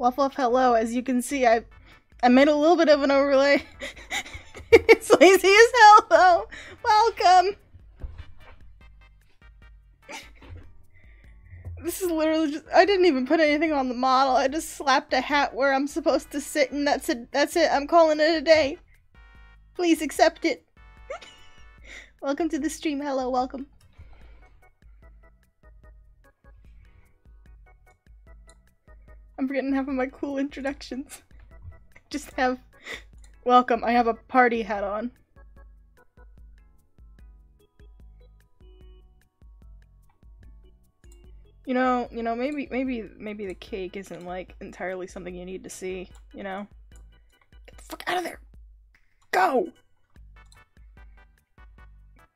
Waffle hello. As you can see, I I made a little bit of an overlay. it's lazy as hell though. Welcome. This is literally just I didn't even put anything on the model. I just slapped a hat where I'm supposed to sit and that's it. That's it. I'm calling it a day. Please accept it. welcome to the stream. Hello, welcome. I'm forgetting half of my cool introductions. Just have welcome. I have a party hat on. You know, you know, maybe, maybe, maybe the cake isn't like entirely something you need to see. You know, get the fuck out of there. Go.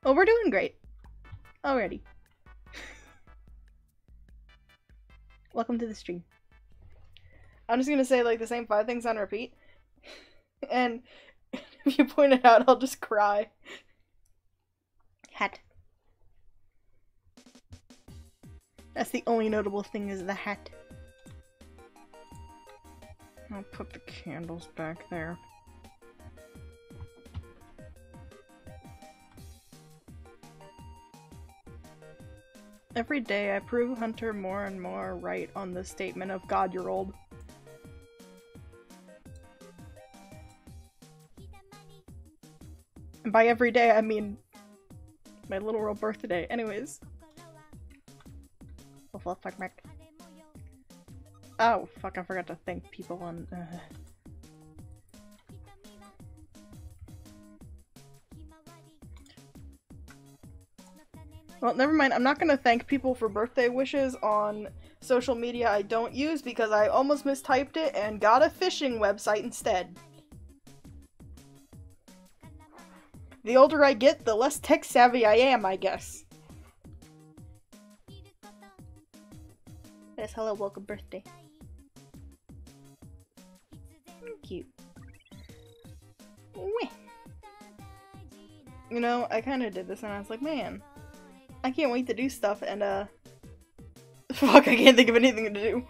Well, we're doing great already. Welcome to the stream. I'm just gonna say like the same five things on repeat. and if you point it out, I'll just cry. Hat. That's the only notable thing is the hat. I'll put the candles back there. Every day I prove Hunter more and more right on the statement of God you're old. By every day, I mean my literal birthday. Anyways. Oh, fuck. Oh, fuck, I forgot to thank people on... Uh... Well, never mind. I'm not gonna thank people for birthday wishes on social media I don't use because I almost mistyped it and got a phishing website instead. The older I get, the less tech savvy I am, I guess. Yes, hello, welcome birthday. Cute. You know, I kind of did this and I was like, man, I can't wait to do stuff and, uh, fuck, I can't think of anything to do.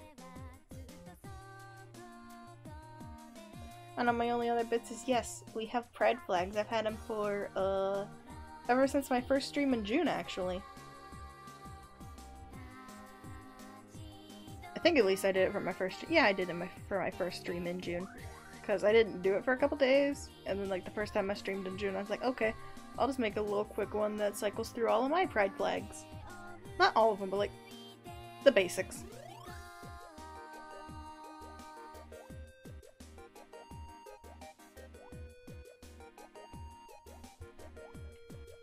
And on my only other bits is yes, we have pride flags. I've had them for, uh, ever since my first stream in June, actually. I think at least I did it for my first, yeah, I did it my, for my first stream in June. Because I didn't do it for a couple days, and then like the first time I streamed in June, I was like, okay, I'll just make a little quick one that cycles through all of my pride flags. Not all of them, but like, the basics.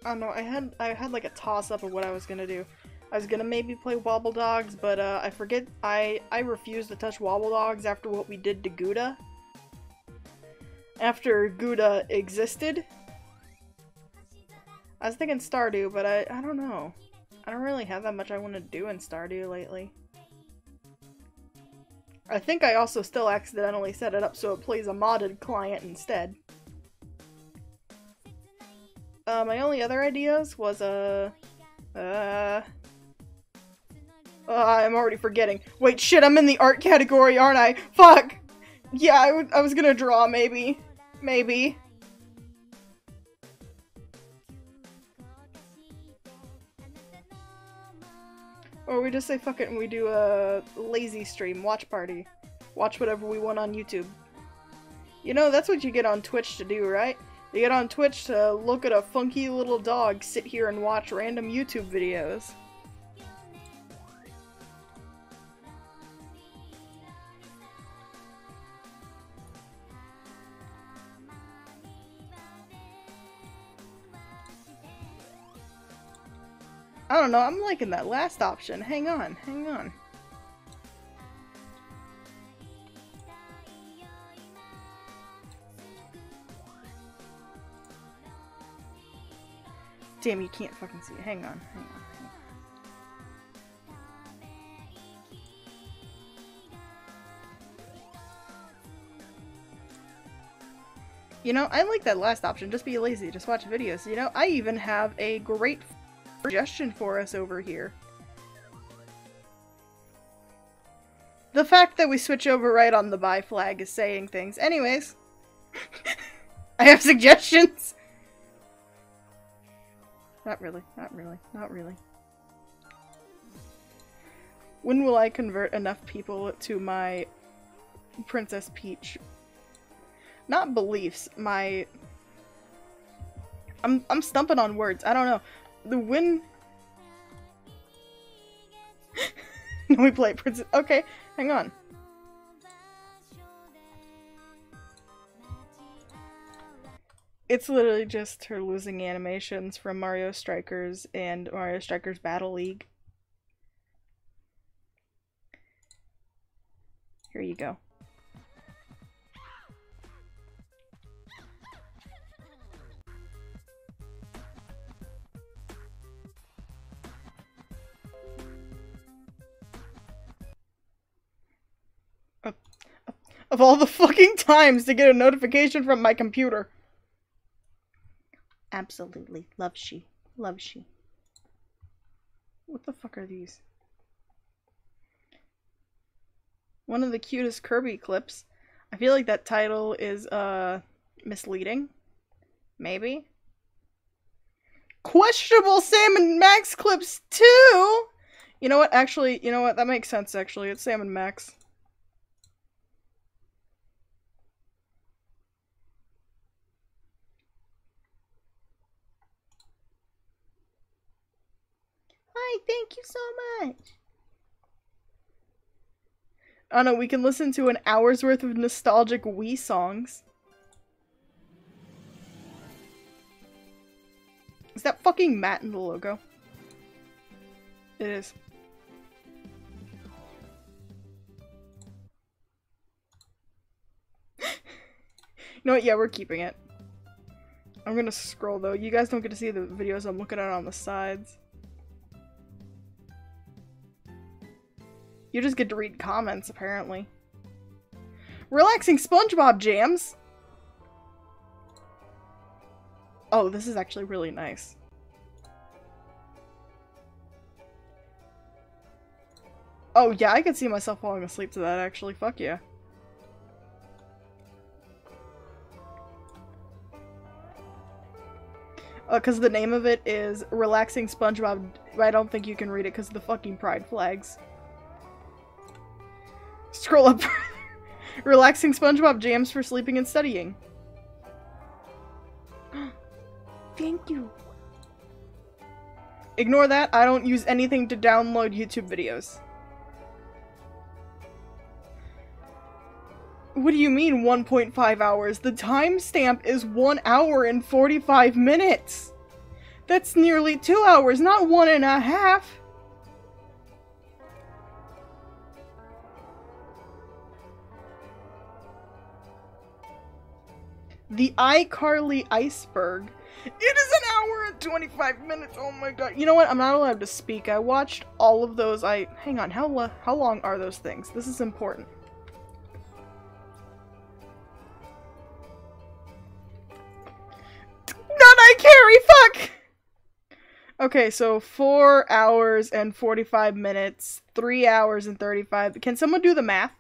I don't know, I had I had like a toss-up of what I was gonna do. I was gonna maybe play Wobble Dogs, but uh, I forget I I refused to touch Wobble Dogs after what we did to Gouda. After Gouda existed. I was thinking Stardew, but I I don't know. I don't really have that much I want to do in Stardew lately. I think I also still accidentally set it up so it plays a modded client instead. Uh, my only other ideas was, uh... Uh... Uh, I'm already forgetting. Wait, shit, I'm in the art category, aren't I? Fuck! Yeah, I, I was gonna draw, maybe. Maybe. Or we just say fuck it and we do a lazy stream, watch party. Watch whatever we want on YouTube. You know, that's what you get on Twitch to do, right? You get on Twitch to look at a funky little dog sit here and watch random YouTube videos. I don't know, I'm liking that last option. Hang on, hang on. Damn, you can't fucking see it. Hang on, hang on. You know, I like that last option. Just be lazy. Just watch videos. You know, I even have a great suggestion for us over here. The fact that we switch over right on the buy flag is saying things. Anyways. I have suggestions. Not really, not really, not really. When will I convert enough people to my Princess Peach? Not beliefs, my... I'm, I'm stumping on words. I don't know. The when... we play Princess... Okay, hang on. It's literally just her losing animations from Mario Strikers and Mario Strikers Battle League. Here you go. Of all the fucking times to get a notification from my computer. Absolutely. Love she. Love she. What the fuck are these? One of the cutest Kirby clips. I feel like that title is, uh, misleading. Maybe? Questionable Sam and Max clips too! You know what? Actually, you know what? That makes sense, actually. It's Sam and Max. Thank you so much. Oh no, we can listen to an hour's worth of nostalgic Wii songs. Is that fucking Matt in the logo? It is. you know what? Yeah, we're keeping it. I'm gonna scroll though. You guys don't get to see the videos I'm looking at on the sides. You just get to read comments, apparently. Relaxing SpongeBob jams! Oh, this is actually really nice. Oh yeah, I could see myself falling asleep to that actually, fuck yeah. Because uh, the name of it is Relaxing SpongeBob, I don't think you can read it because of the fucking pride flags. Scroll up. Relaxing SpongeBob jams for sleeping and studying. Thank you. Ignore that. I don't use anything to download YouTube videos. What do you mean 1.5 hours? The timestamp is 1 hour and 45 minutes! That's nearly 2 hours, not one and a half! The iCarly iceberg. It is an hour and 25 minutes. Oh my god. You know what? I'm not allowed to speak. I watched all of those. I Hang on. How, how long are those things? This is important. Not I carry! Fuck! Okay, so 4 hours and 45 minutes. 3 hours and 35. Can someone do the math?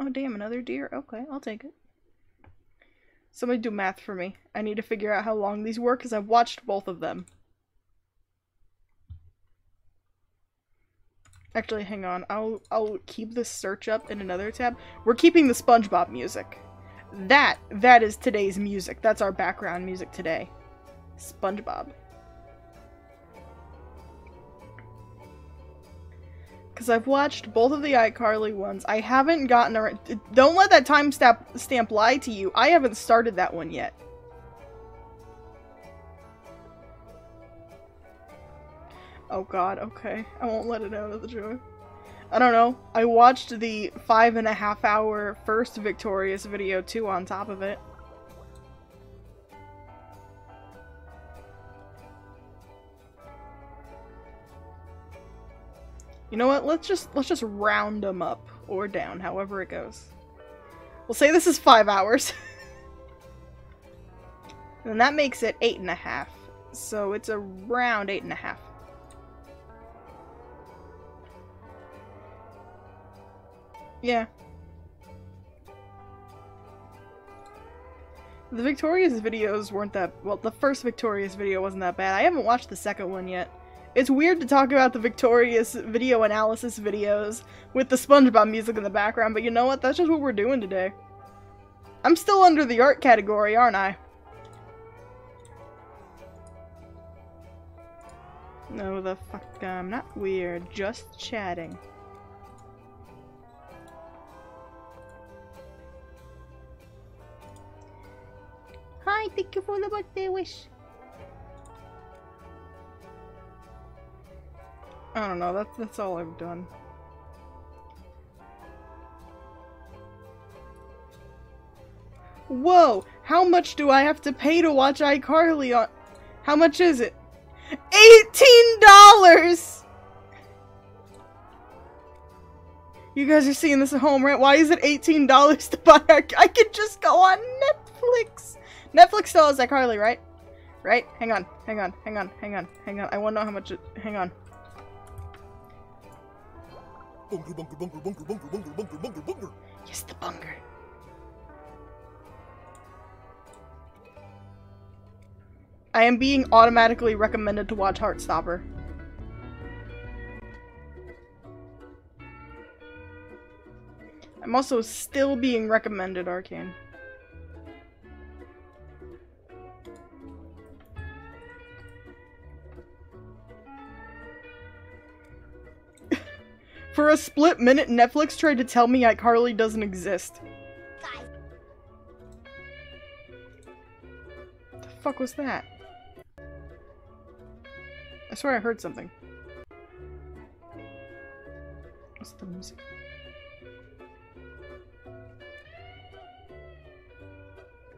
Oh damn, another deer? Okay, I'll take it. Somebody do math for me. I need to figure out how long these were because I've watched both of them. Actually, hang on. I'll I'll keep this search up in another tab. We're keeping the SpongeBob music. That that is today's music. That's our background music today. SpongeBob. Because I've watched both of the iCarly ones. I haven't gotten a. Don't let that timestamp stamp lie to you. I haven't started that one yet. Oh god, okay. I won't let it out of the joy. I don't know. I watched the five and a half hour first Victorious video too on top of it. You know what? Let's just let's just round them up or down, however it goes. We'll say this is five hours. and that makes it eight and a half. So it's around eight and a half. Yeah. The Victorious videos weren't that- well, the first Victorious video wasn't that bad. I haven't watched the second one yet. It's weird to talk about the Victorious video analysis videos with the SpongeBob music in the background, but you know what? That's just what we're doing today. I'm still under the art category, aren't I? No, the fuck, I'm not weird, just chatting. Hi, thank you for the birthday wish. I don't know, that's, that's all I've done. Whoa! How much do I have to pay to watch iCarly on- How much is it? $18! You guys are seeing this at home, right? Why is it $18 to buy our- I could just go on Netflix! Netflix still has iCarly, right? Right? Hang on, hang on, hang on, hang on, hang on. I wanna know how much it- hang on. Bunker, bunker, bunker, bunker, bunker, bunker, bunker, bunker, bunker. Yes, the bunker. I am being automatically recommended to watch Heartstopper. I'm also still being recommended Arcane. For a split minute, Netflix tried to tell me iCarly doesn't exist. The fuck was that? I swear I heard something. What's the music?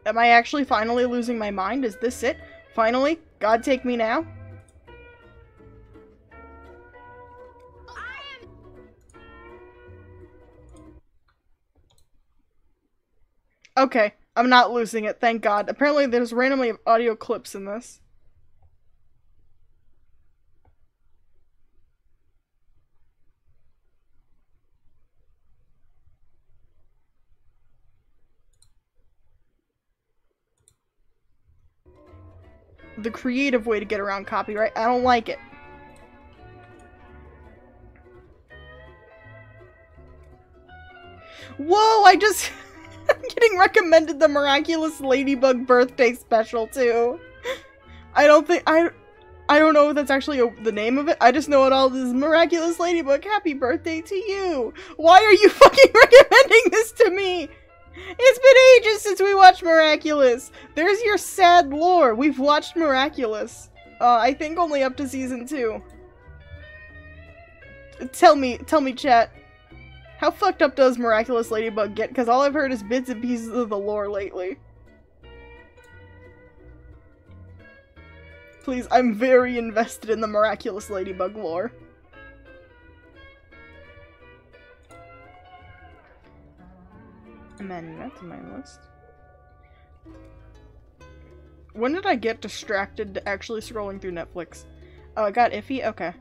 Am I actually finally losing my mind? Is this it? Finally? God take me now? Okay, I'm not losing it, thank god. Apparently there's randomly audio clips in this. The creative way to get around copyright. I don't like it. Whoa, I just... I'm getting recommended the Miraculous Ladybug birthday special, too. I don't think- I- I don't know if that's actually a, the name of it. I just know it all is Miraculous Ladybug. Happy birthday to you. Why are you fucking recommending this to me? It's been ages since we watched Miraculous. There's your sad lore. We've watched Miraculous. Uh, I think only up to season two. Tell me, tell me, chat. How fucked up does Miraculous Ladybug get? Because all I've heard is bits and pieces of the lore lately. Please, I'm very invested in the Miraculous Ladybug lore. Amend that to my list. When did I get distracted to actually scrolling through Netflix? Oh, I got iffy? Okay.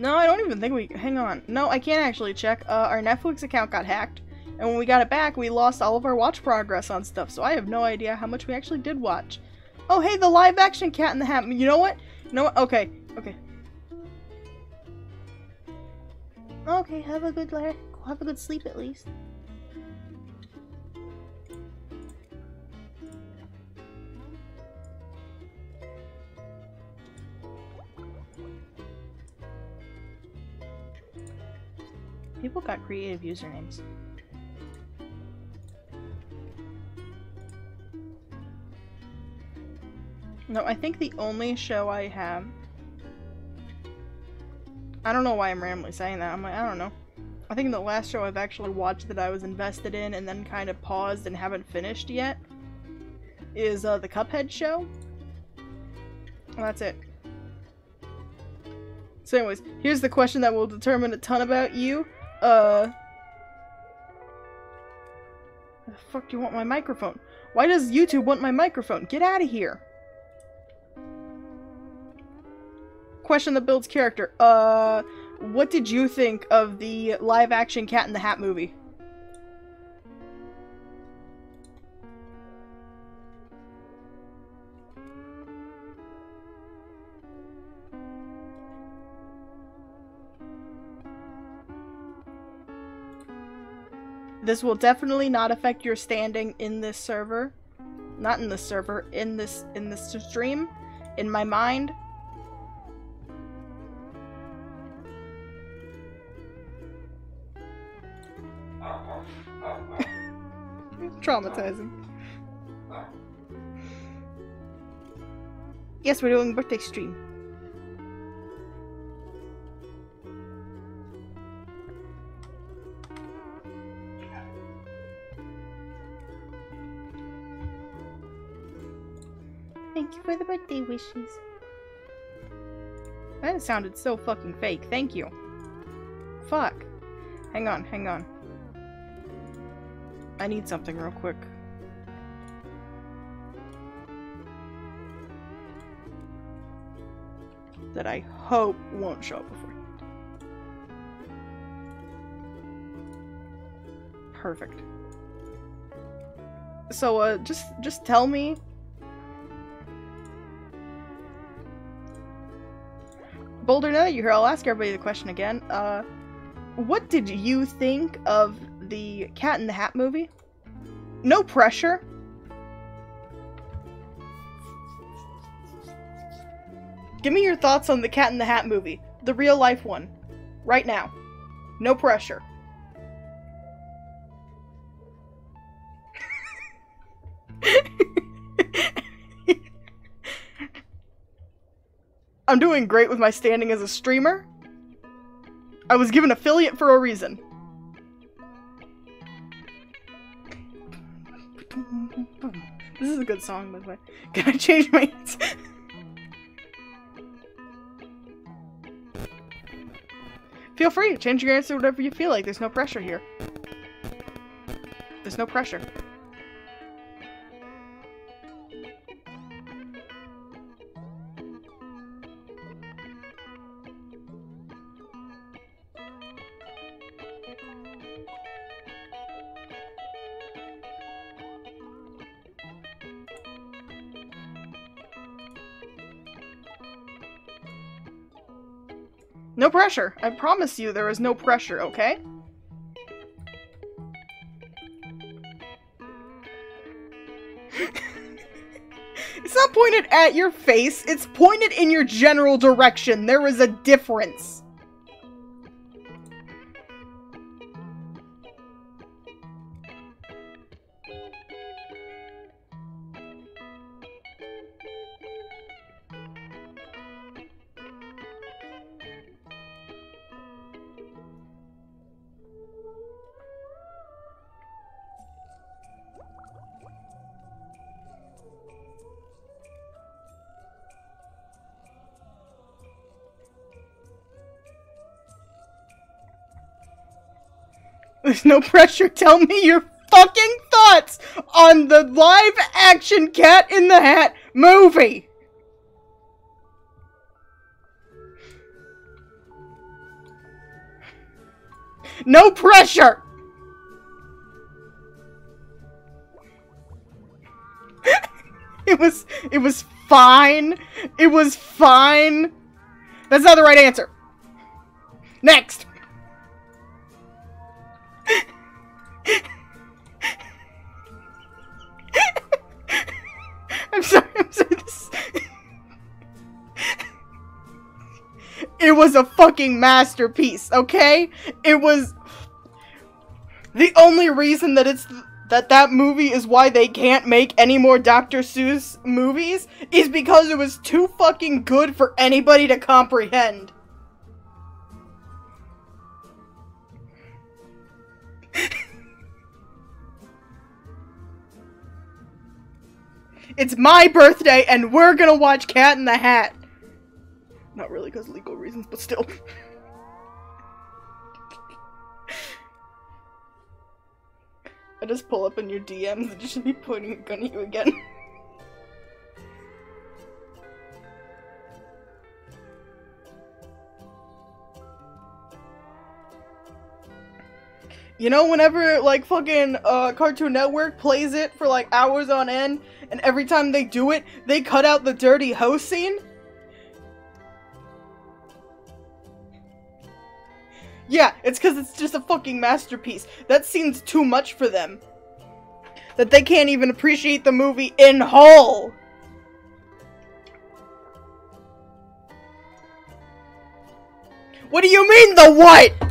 No, I don't even think we- hang on. No, I can't actually check. Uh, our Netflix account got hacked. And when we got it back, we lost all of our watch progress on stuff, so I have no idea how much we actually did watch. Oh, hey, the live action Cat in the Hat. You know what? You know what? Okay, okay. Okay, have a good la- have a good sleep at least. People got creative usernames. No, I think the only show I have. I don't know why I'm randomly saying that. I'm like, I don't know. I think the last show I've actually watched that I was invested in and then kind of paused and haven't finished yet is uh, the Cuphead show. That's it. So anyways, here's the question that will determine a ton about you. Uh... The fuck do you want my microphone? Why does YouTube want my microphone? Get out of here! Question that builds character. Uh, what did you think of the live action Cat in the Hat movie? This will definitely not affect your standing in this server. Not in this server, in this in this stream. In my mind. Traumatizing. Yes, we're doing birthday stream. Thank you for the birthday wishes. That sounded so fucking fake. Thank you. Fuck. Hang on, hang on. I need something real quick. That I hope won't show up before. Perfect. So, uh, just, just tell me Boulder, now that you're here, I'll ask everybody the question again. Uh, what did you think of the Cat in the Hat movie? No pressure. Give me your thoughts on the Cat in the Hat movie, the real life one, right now. No pressure. I'm doing great with my standing as a streamer. I was given affiliate for a reason. This is a good song, by the way. Can I change my... feel free, change your answer whatever you feel like. There's no pressure here. There's no pressure. No pressure. I promise you there is no pressure, okay? it's not pointed at your face, it's pointed in your general direction. There is a difference. There's no pressure. Tell me your fucking thoughts on the live action Cat in the Hat movie. No pressure. it was it was fine. It was fine. That's not the right answer. Next. I'm sorry, I'm sorry. This... it was a fucking masterpiece, okay? It was the only reason that it's that that movie is why they can't make any more Dr. Seuss movies is because it was too fucking good for anybody to comprehend. It's my birthday and we're gonna watch Cat in the Hat. Not really because legal reasons, but still. I just pull up in your DMs and you should be pointing a gun at you again. You know, whenever like fucking uh, Cartoon Network plays it for like hours on end, and every time they do it, they cut out the dirty hoe scene. Yeah, it's because it's just a fucking masterpiece. That scene's too much for them. That they can't even appreciate the movie in whole. What do you mean the what?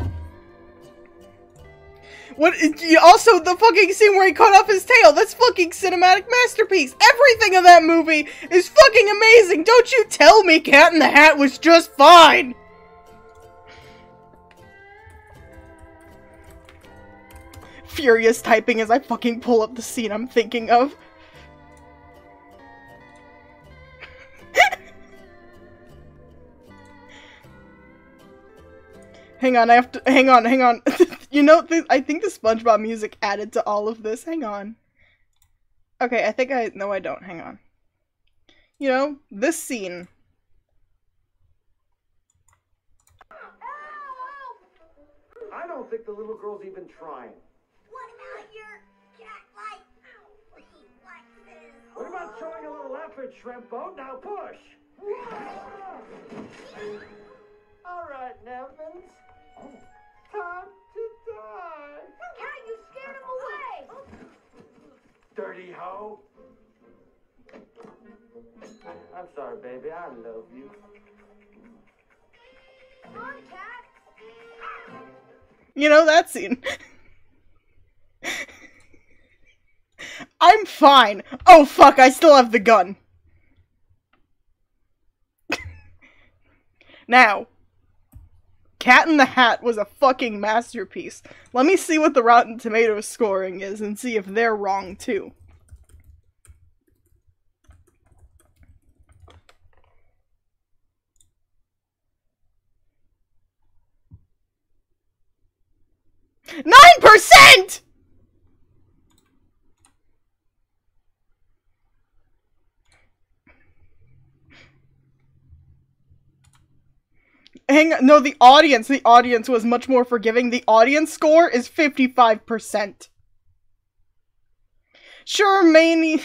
What? Also, the fucking scene where he cut off his tail. That's fucking cinematic masterpiece. Everything of that movie is fucking amazing. Don't you tell me Cat in the Hat was just fine. Furious typing as I fucking pull up the scene I'm thinking of. Hang on, I have to- hang on, hang on. you know, th I think the SpongeBob music added to all of this. Hang on. Okay, I think I- no I don't. Hang on. You know, this scene. I don't think the little girl's even trying. What about your cat-like reflexes? What about showing a little effort, Shrimp Boat? Now push! All right, Nevins. Time to die. Cat, you scared him away. Dirty hoe. I'm sorry, baby. I love you. Come on, cat. You know that scene. I'm fine. Oh fuck, I still have the gun. now, Cat in the Hat was a fucking masterpiece. Let me see what the Rotten Tomatoes scoring is and see if they're wrong too. Nine percent! Hang on, no, the audience, the audience was much more forgiving. The audience score is 55%. Sure, Maney.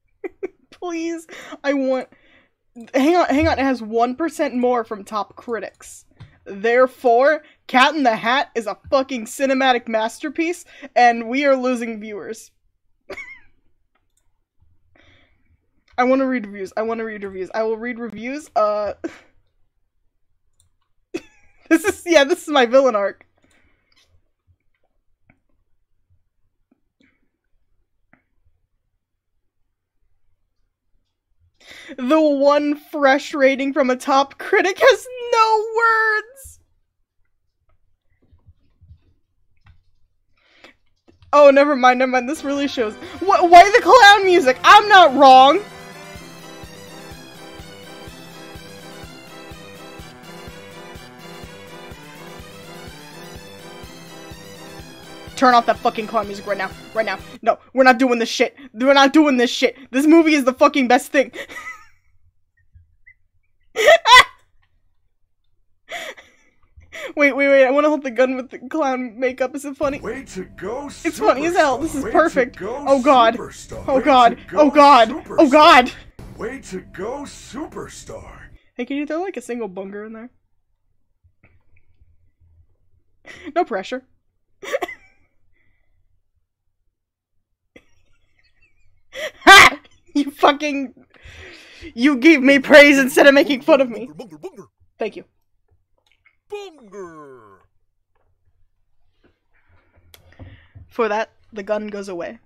Please, I want. Hang on, hang on, it has 1% more from top critics. Therefore, Cat in the Hat is a fucking cinematic masterpiece, and we are losing viewers. I want to read reviews. I want to read reviews. I will read reviews. Uh, this is yeah. This is my villain arc. The one fresh rating from a top critic has no words. Oh, never mind, never mind. This really shows. Wh- why the clown music? I'm not wrong. Turn off that fucking car music right now. Right now. No, we're not doing this shit. We're not doing this shit. This movie is the fucking best thing. wait, wait, wait. I want to hold the gun with the clown makeup. Is it funny? Way to go, superstar. It's funny as hell. This is. Way perfect. go, Oh god. Oh god. go, Oh god. Oh superstar. god. Way to go, superstar. Hey, can you throw like a single bunger in there? No pressure. ha! You fucking. You gave me praise instead of making fun of me. Thank you. bunger. For that, the gun goes away.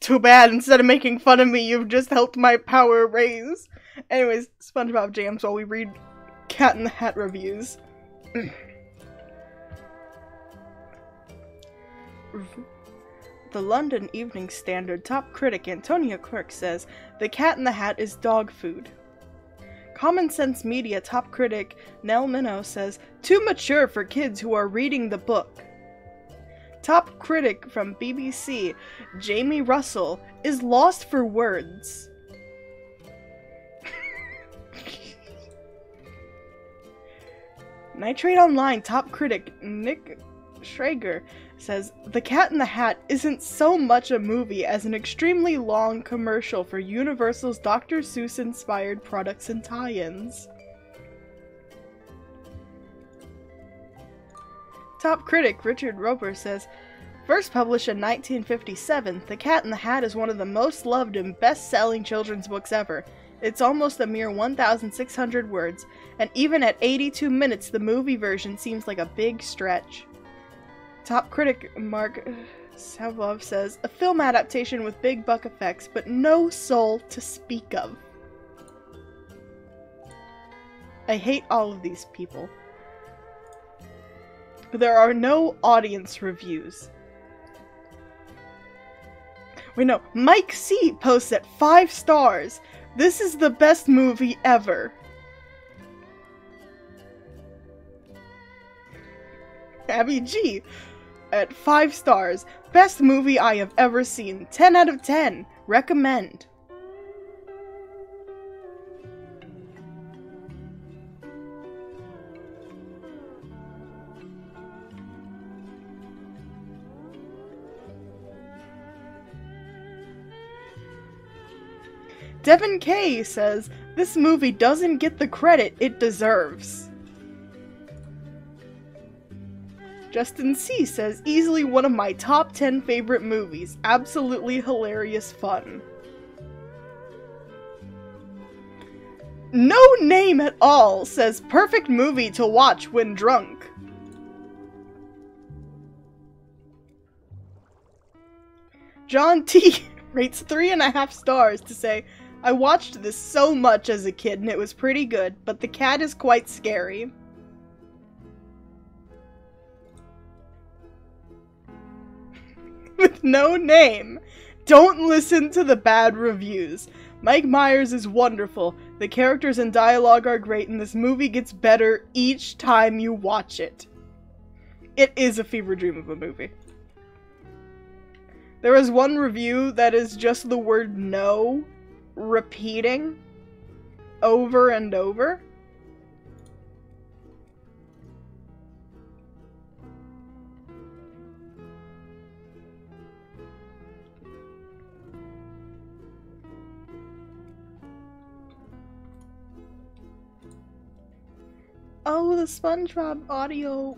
Too bad, instead of making fun of me, you've just helped my power raise. Anyways, SpongeBob jams while we read Cat in the Hat reviews. the London Evening Standard top critic Antonia Quirke says The Cat in the Hat is dog food. Common Sense Media top critic Nell Minow says, too mature for kids who are reading the book. Top critic from BBC, Jamie Russell, is lost for words. Nitrate Online top critic Nick Schrager says The Cat in the Hat isn't so much a movie as an extremely long commercial for Universal's Dr. Seuss inspired products and tie ins. Top critic Richard Roeper says First published in 1957, The Cat in the Hat is one of the most loved and best selling children's books ever. It's almost a mere 1,600 words, and even at 82 minutes, the movie version seems like a big stretch. Top critic Marc Savlov says, A film adaptation with big buck effects, but no soul to speak of. I hate all of these people. There are no audience reviews. We know Mike C posts at five stars. This is the best movie ever. Abby G at five stars. Best movie I have ever seen. 10 out of 10. Recommend. Devin K says, This movie doesn't get the credit it deserves. Justin C says, Easily one of my top 10 favorite movies. Absolutely hilarious fun. No name at all says, Perfect movie to watch when drunk. John T rates three and a half stars to say, I watched this so much as a kid and it was pretty good, but the cat is quite scary. With no name. Don't listen to the bad reviews. Mike Myers is wonderful. The characters and dialogue are great, and this movie gets better each time you watch it. It is a fever dream of a movie. There is one review that is just the word no repeating over and over. Oh, the SpongeBob audio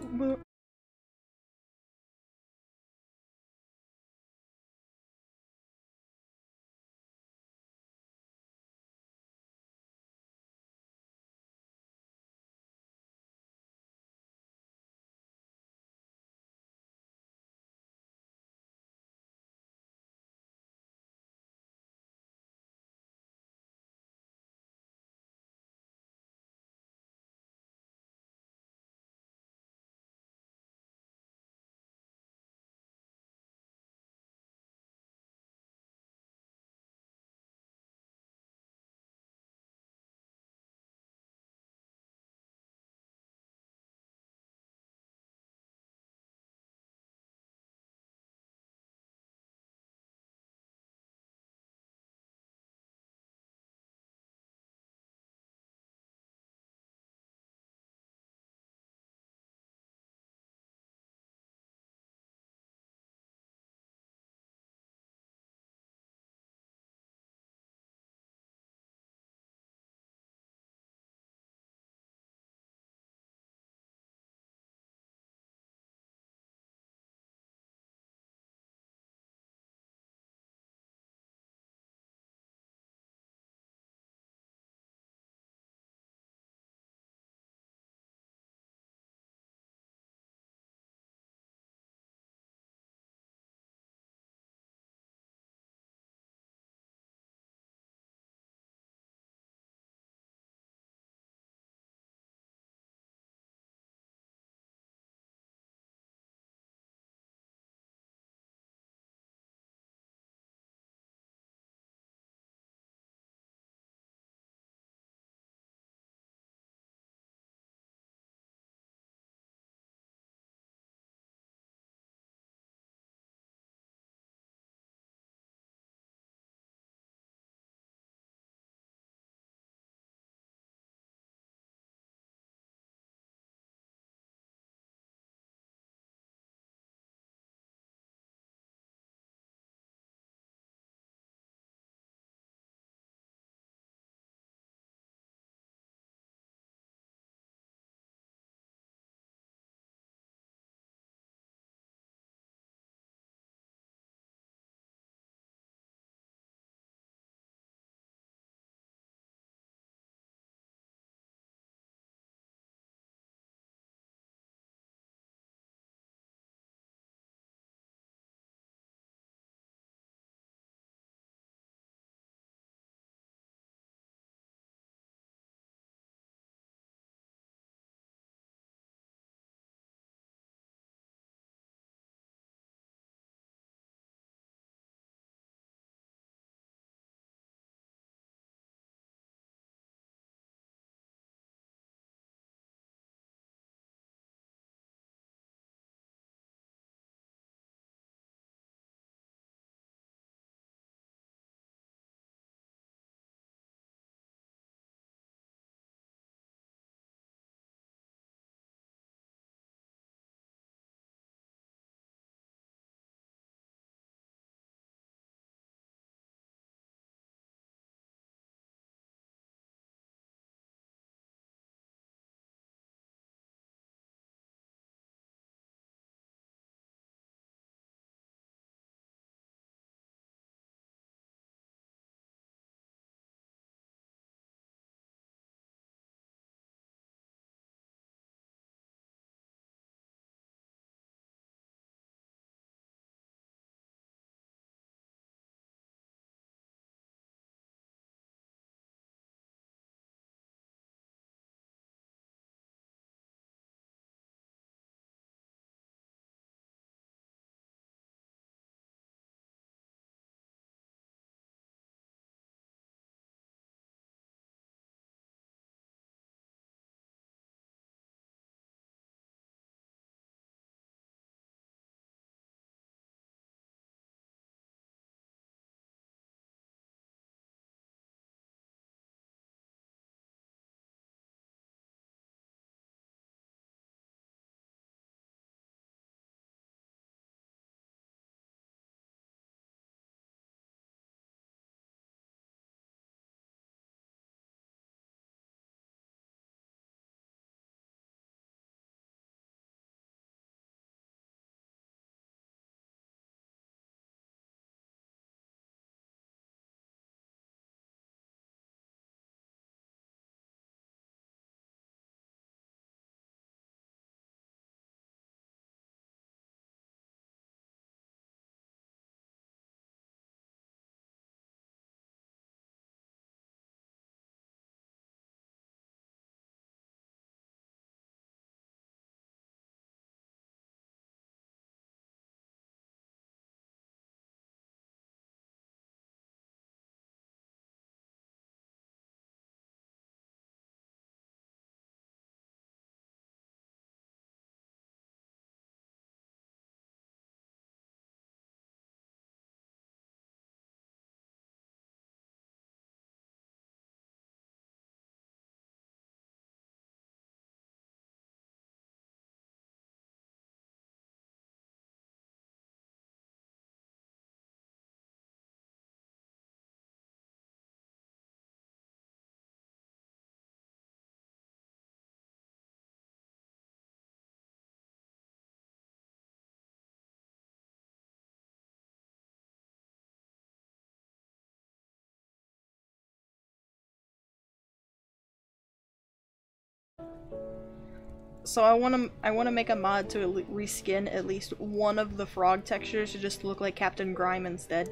So I want to I want to make a mod to reskin at least one of the frog textures to just look like Captain Grime instead.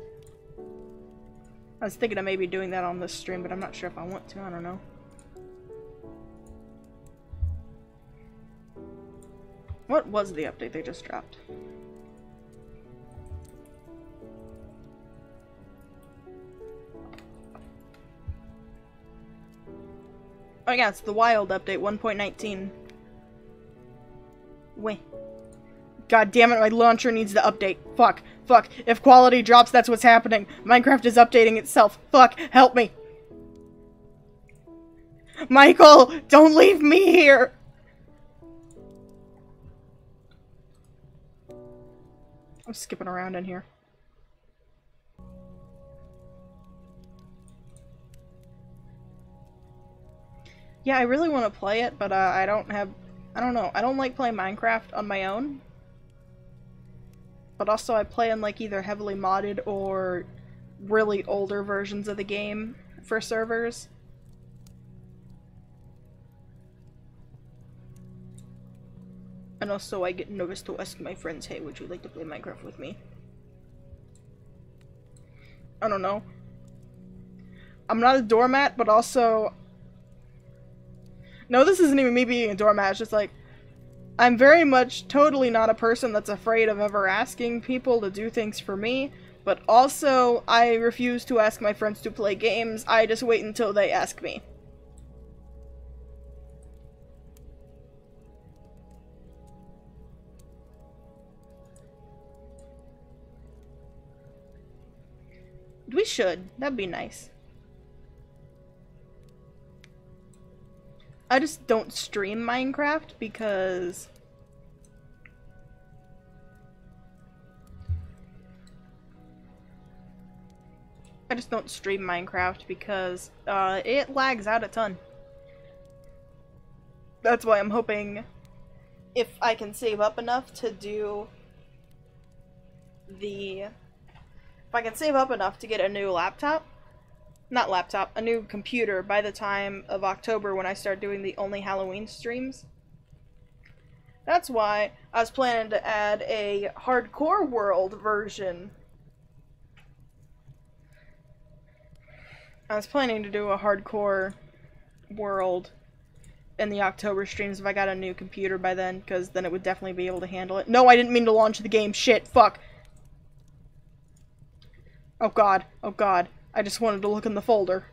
I was thinking of maybe doing that on this stream, but I'm not sure if I want to. I don't know. What was the update they just dropped? Oh yeah, it's the wild update 1.19. Wait. God damn it, my launcher needs the update. Fuck. Fuck. If quality drops, that's what's happening. Minecraft is updating itself. Fuck. Help me. Michael, don't leave me here. I'm skipping around in here. Yeah, I really want to play it, but uh, I don't have... I don't know. I don't like playing Minecraft on my own. But also I play in like either heavily modded or really older versions of the game for servers. And also I get nervous to ask my friends, hey, would you like to play Minecraft with me? I don't know. I'm not a doormat, but also... No, this isn't even me being a doormat, it's just like... I'm very much totally not a person that's afraid of ever asking people to do things for me, but also I refuse to ask my friends to play games, I just wait until they ask me. We should. That'd be nice. I just don't stream Minecraft because I just don't stream Minecraft because uh, it lags out a ton. That's why I'm hoping if I can save up enough to do the if I can save up enough to get a new laptop not laptop, a new computer by the time of October when I start doing the only Halloween streams. That's why I was planning to add a hardcore world version. I was planning to do a hardcore world in the October streams if I got a new computer by then, because then it would definitely be able to handle it. No, I didn't mean to launch the game. Shit, fuck. Oh god, oh god. I just wanted to look in the folder.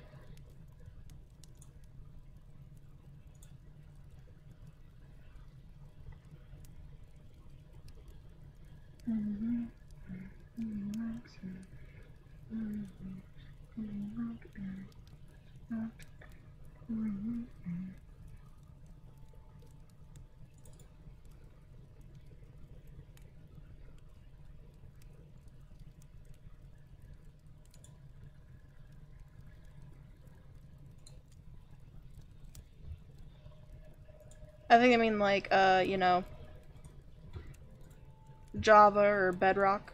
I think I mean like, uh, you know, Java or Bedrock.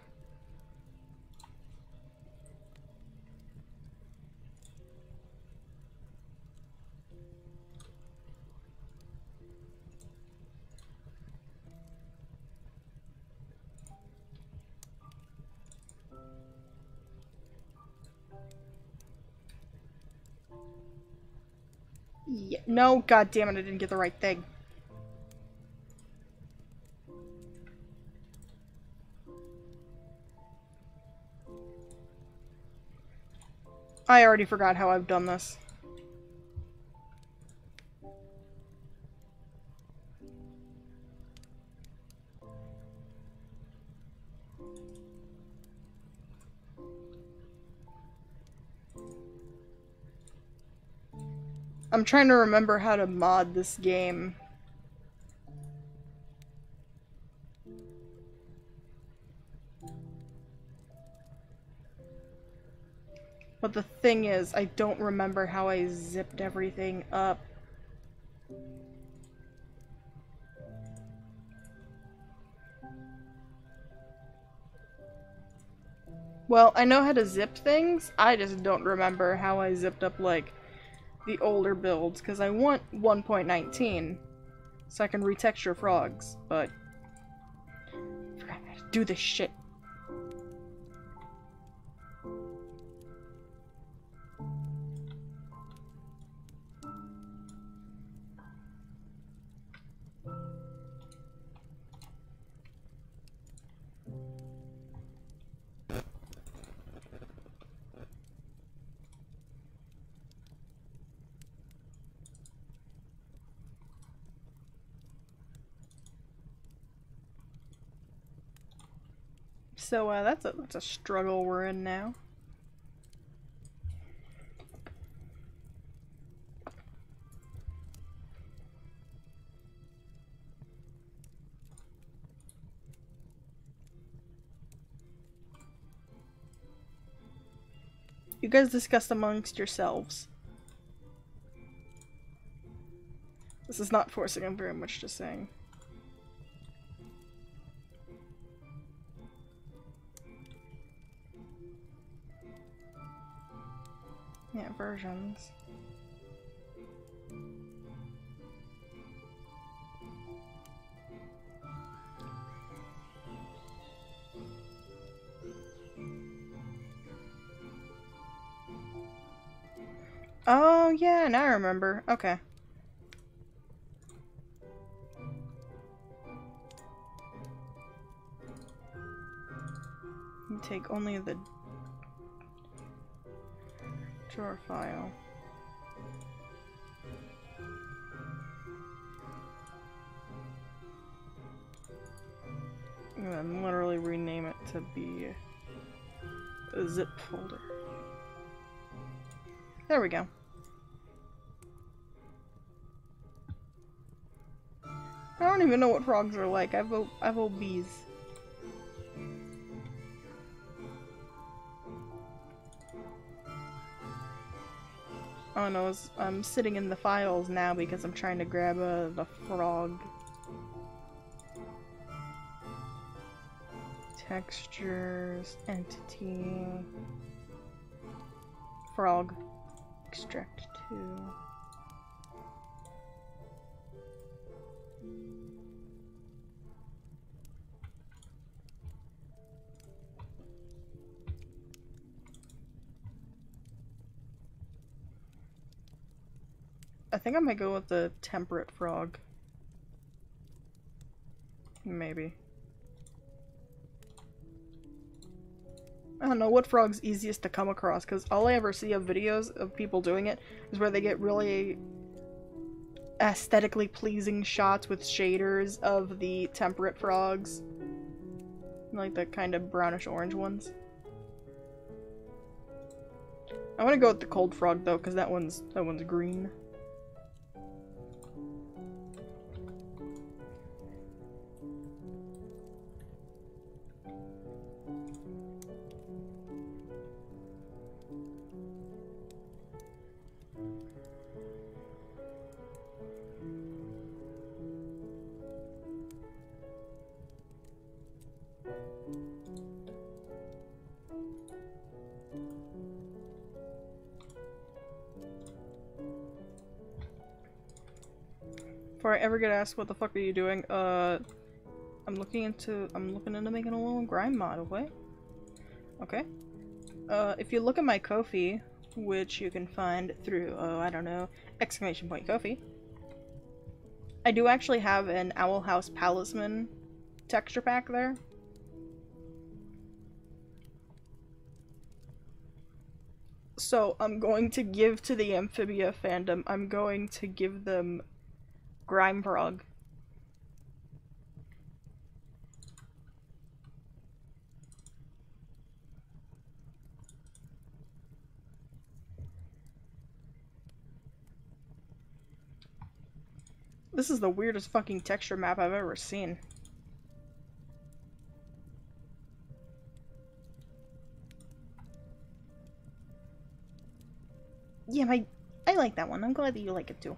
Yeah, no, god damn it, I didn't get the right thing. I already forgot how I've done this. I'm trying to remember how to mod this game. But the thing is, I don't remember how I zipped everything up. Well, I know how to zip things, I just don't remember how I zipped up, like, the older builds, because I want 1.19. So I can retexture frogs, but I forgot how to do this shit. So uh, that's a that's a struggle we're in now. You guys discuss amongst yourselves. This is not forcing him very much to sing. Versions. Oh, yeah, now I remember. Okay. You take only the jar file. And then literally rename it to be a zip folder. There we go. I don't even know what frogs are like. I've o I've bees. Oh no, it's- I'm sitting in the files now because I'm trying to grab uh, the frog. Textures, entity, frog, extract 2. I think I might go with the temperate frog. Maybe. I don't know what frog's easiest to come across because all I ever see of videos of people doing it is where they get really aesthetically pleasing shots with shaders of the temperate frogs. Like the kind of brownish orange ones. I want to go with the cold frog though because that one's that one's green. Before I ever get asked what the fuck are you doing, uh, I'm looking into, I'm looking into making a little grime mod, okay? Okay. Uh, if you look at my Ko-fi, which you can find through, oh, I don't know, exclamation point Ko-fi, I do actually have an Owl House Palisman texture pack there. So I'm going to give to the Amphibia fandom, I'm going to give them Grime Frog. This is the weirdest fucking texture map I've ever seen. Yeah, my I like that one. I'm glad that you like it too.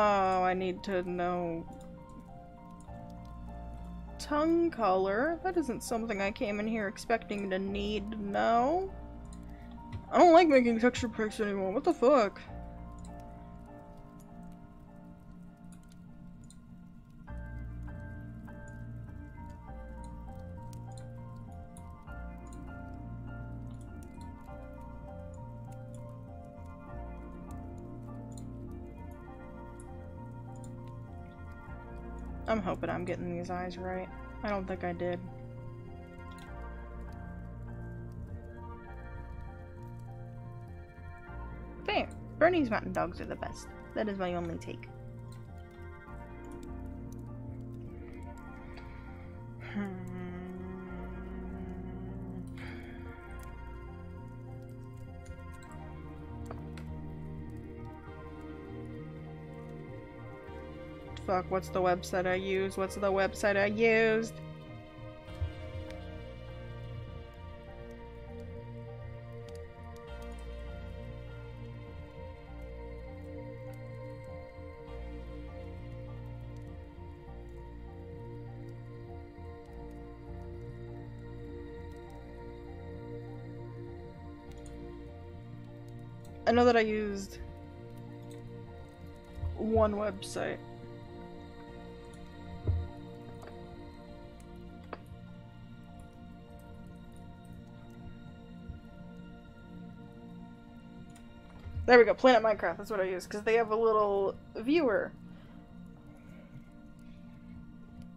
Oh, I need to know tongue color. That isn't something I came in here expecting to need, no. I don't like making texture packs anymore, what the fuck? Getting these eyes right. I don't think I did. There. Bernese Mountain Dogs are the best. That is my only take. Fuck, what's the website I use? What's the website I used? I know that I used one website. There we go, Planet Minecraft, that's what I use, because they have a little viewer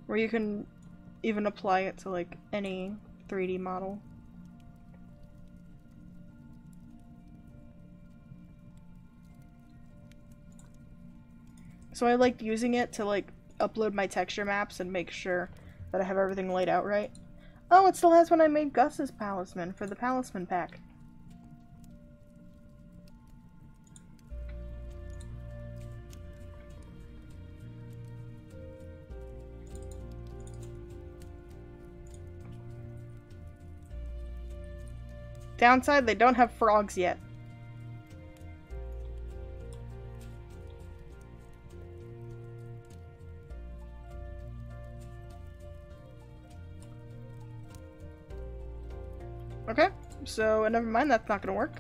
where you can even apply it to like any 3D model. So I liked using it to like upload my texture maps and make sure that I have everything laid out right. Oh, it's the last one I made Gus's Palisman for the Palisman pack. Downside, they don't have frogs yet. Okay, so never mind, that's not gonna work.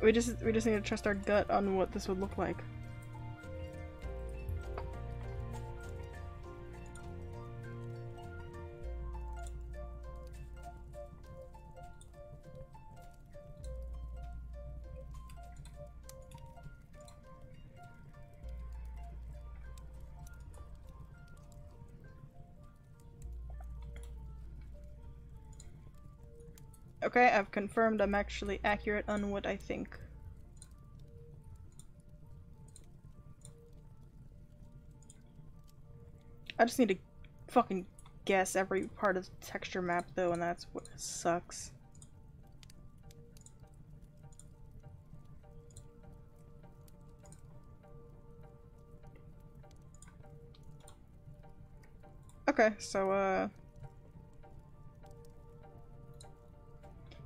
We just we just need to trust our gut on what this would look like. Okay, I've confirmed I'm actually accurate on what I think. I just need to fucking guess every part of the texture map though, and that's what sucks. Okay, so uh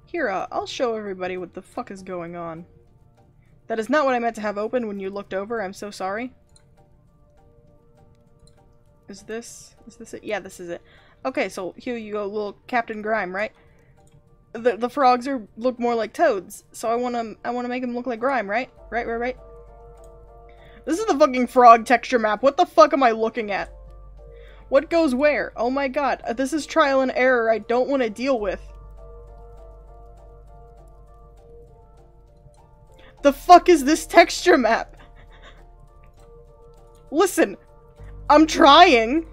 Here, uh, I'll show everybody what the fuck is going on. That is not what I meant to have open when you looked over, I'm so sorry. Is this, is this it? Yeah, this is it. Okay, so here you go, little Captain Grime, right? The, the frogs are look more like toads, so I wanna, I wanna make them look like Grime, right? Right, right, right? This is the fucking frog texture map, what the fuck am I looking at? What goes where? Oh my god, this is trial and error I don't want to deal with. The fuck is this texture map? Listen, I'm trying.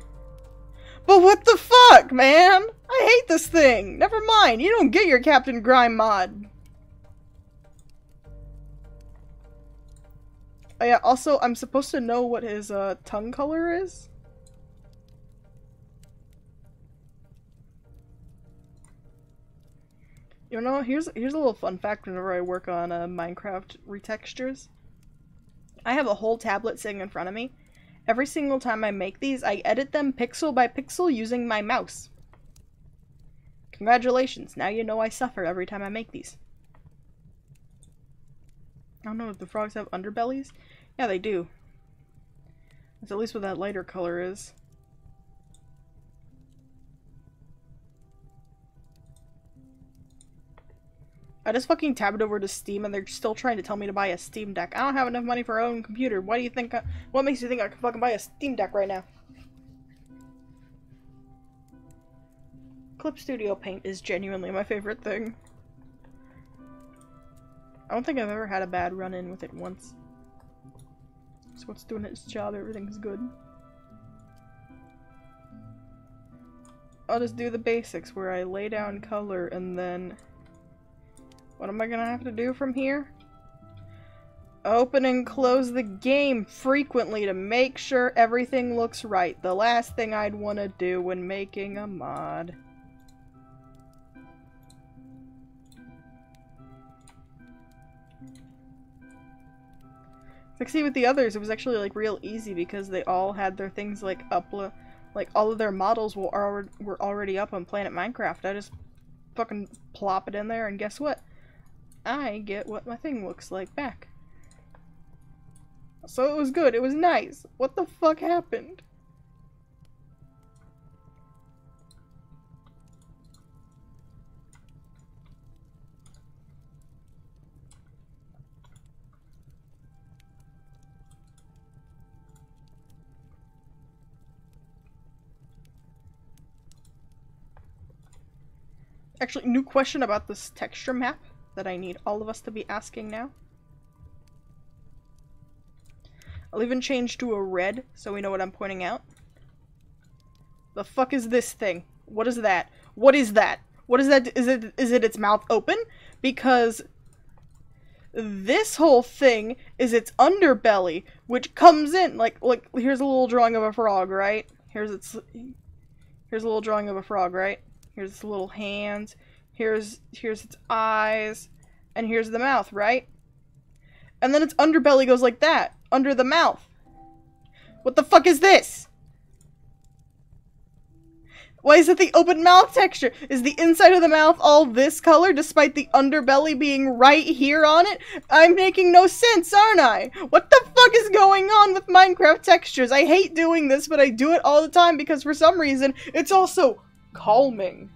But what the fuck, man? I hate this thing. Never mind, you don't get your Captain Grime mod. Oh yeah, also, I'm supposed to know what his uh, tongue color is? You know, here's here's a little fun fact whenever I work on uh, Minecraft retextures. I have a whole tablet sitting in front of me. Every single time I make these, I edit them pixel by pixel using my mouse. Congratulations, now you know I suffer every time I make these. I don't know if the frogs have underbellies. Yeah, they do. That's at least what that lighter color is. I just fucking tabbed over to Steam and they're still trying to tell me to buy a Steam Deck. I don't have enough money for my own computer. Why do you think I- what makes you think I can fucking buy a Steam Deck right now? Clip Studio Paint is genuinely my favorite thing. I don't think I've ever had a bad run-in with it once. So it's doing its job, everything's good. I'll just do the basics where I lay down color and then... What am I gonna have to do from here? Open and close the game frequently to make sure everything looks right. The last thing I'd want to do when making a mod. Like, see, with the others, it was actually, like, real easy because they all had their things, like, upload like all of their models were already were already up on Planet Minecraft. I just fucking plop it in there and guess what? I get what my thing looks like back. So it was good. It was nice. What the fuck happened? Actually, new question about this texture map that I need all of us to be asking now. I'll even change to a red so we know what I'm pointing out. The fuck is this thing? What is that? What is that? What is that? Is it is it its mouth open? Because this whole thing is its underbelly, which comes in like like here's a little drawing of a frog, right? Here's its here's a little drawing of a frog, right? Here's its little hands. Here's here's its eyes, and here's the mouth, right? And then its underbelly goes like that, under the mouth. What the fuck is this? Why is it the open mouth texture? Is the inside of the mouth all this color despite the underbelly being right here on it? I'm making no sense, aren't I? What the fuck is going on with Minecraft textures? I hate doing this, but I do it all the time because for some reason, it's also calming.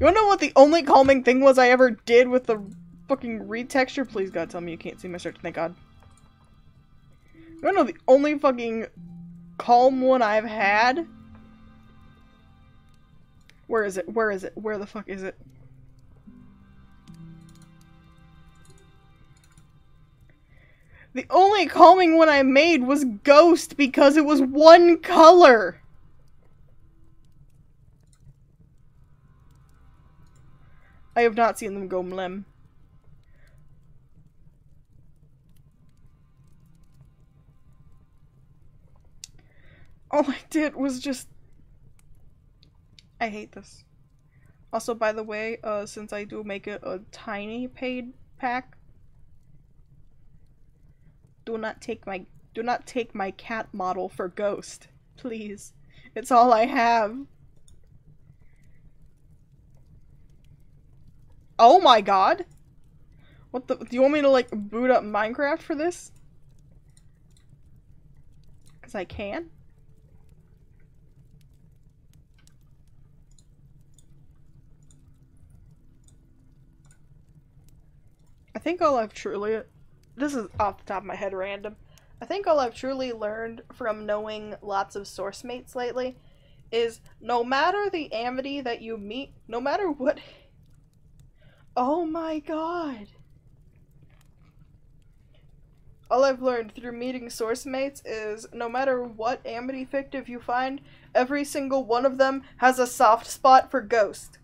You wanna know what the only calming thing was I ever did with the fucking retexture? Please God, tell me you can't see my search, thank God. You wanna know the only fucking calm one I've had? Where is it? Where is it? Where the fuck is it? The only calming one I made was Ghost because it was one color! I have not seen them go mlem. All I did was just... I hate this. Also, by the way, uh, since I do make it a tiny paid pack, do not take my do not take my cat model for Ghost, please. It's all I have. Oh my god! What the- do you want me to like boot up Minecraft for this? Cause I can? I think all I've truly- this is off the top of my head random. I think all I've truly learned from knowing lots of source mates lately is no matter the amity that you meet, no matter what Oh my god. All I've learned through meeting source mates is no matter what Amity fictive you find, every single one of them has a soft spot for Ghost.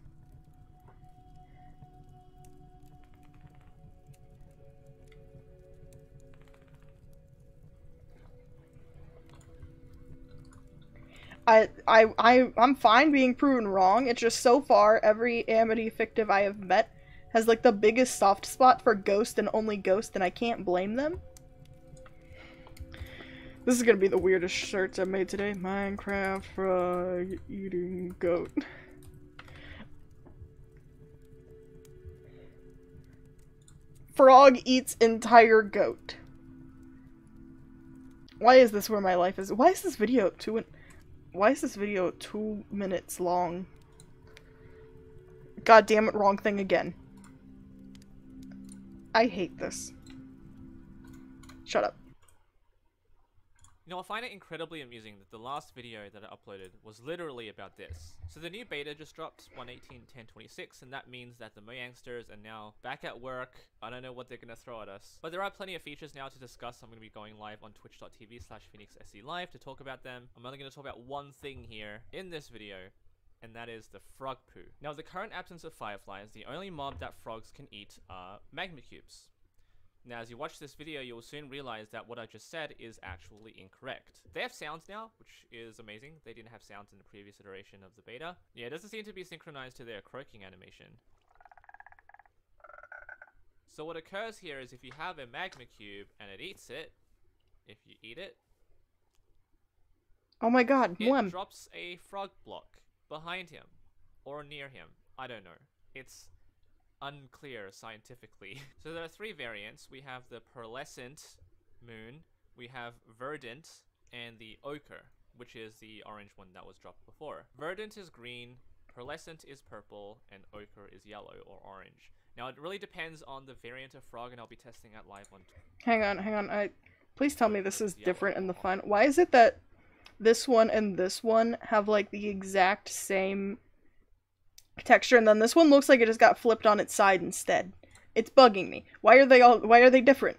I, I, I, I'm fine being proven wrong. It's just so far, every Amity fictive I have met has like the biggest soft spot for Ghost and only Ghost, and I can't blame them. This is gonna be the weirdest shirts I've made today. Minecraft frog eating goat. Frog eats entire goat. Why is this where my life is? Why is this video two? Why is this video two minutes long? God damn it! Wrong thing again. I hate this. Shut up. You know, I find it incredibly amusing that the last video that I uploaded was literally about this. So the new beta just dropped 118.10.26 and that means that the Mojangsters are now back at work. I don't know what they're going to throw at us. But there are plenty of features now to discuss. I'm going to be going live on twitch.tv slash phoenixsclive to talk about them. I'm only going to talk about one thing here in this video and that is the frog poo. Now, the current absence of fireflies, the only mob that frogs can eat are magma cubes. Now, as you watch this video, you will soon realize that what I just said is actually incorrect. They have sounds now, which is amazing. They didn't have sounds in the previous iteration of the beta. Yeah, it doesn't seem to be synchronized to their croaking animation. So what occurs here is if you have a magma cube and it eats it, if you eat it, Oh my god, it Mwem. drops a frog block behind him or near him. I don't know. It's unclear scientifically. so there are three variants. We have the pearlescent moon, we have verdant, and the ochre, which is the orange one that was dropped before. Verdant is green, pearlescent is purple, and ochre is yellow or orange. Now it really depends on the variant of frog, and I'll be testing that live on. Hang on, hang on. I please tell me this is different in the final. Why is it that this one and this one have like the exact same texture, and then this one looks like it just got flipped on its side instead? It's bugging me. Why are they all? Why are they different?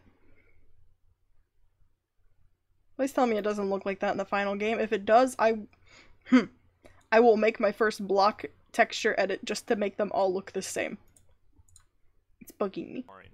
Please tell me it doesn't look like that in the final game. If it does, I, hmm, I will make my first block texture edit just to make them all look the same. It's bugging me. orange.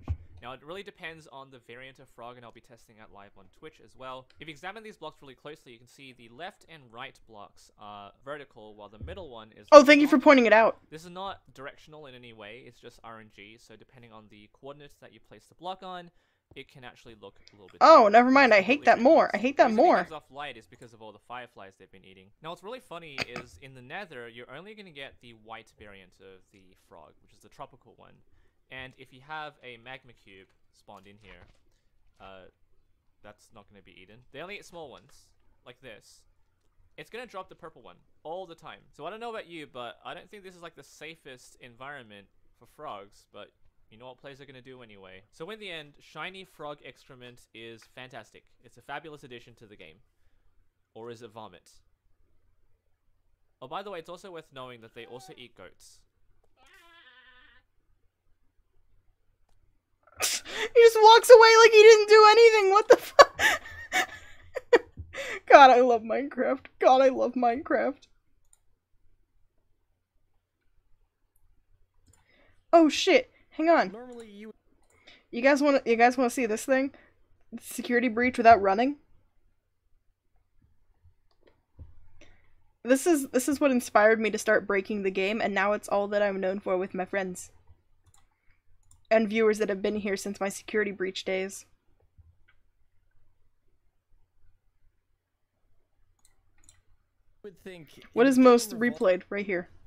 Now it really depends on the variant of frog and I'll be testing that live on Twitch as well. If you examine these blocks really closely, you can see the left and right blocks are vertical while the middle one is Oh, thank you for pointing it out. This is not directional in any way, it's just RNG, so depending on the coordinates that you place the block on, it can actually look a little bit Oh, different. never mind. I hate that more. I hate that it more. gives off light is because of all the fireflies they've been eating. Now, what's really funny is in the Nether, you're only going to get the white variant of the frog, which is the tropical one. And if you have a magma cube spawned in here, uh, that's not going to be eaten. They only eat small ones, like this. It's going to drop the purple one all the time. So I don't know about you, but I don't think this is like the safest environment for frogs, but you know what players are going to do anyway. So in the end, shiny frog excrement is fantastic. It's a fabulous addition to the game. Or is it vomit? Oh, by the way, it's also worth knowing that they also eat goats. he just walks away like he didn't do anything. What the fuck? God, I love Minecraft. God, I love Minecraft. Oh shit! Hang on. Normally you You guys want to? You guys want to see this thing? Security breach without running. This is this is what inspired me to start breaking the game, and now it's all that I'm known for with my friends and viewers that have been here since my security breach days. would think. What is most replayed? Right here.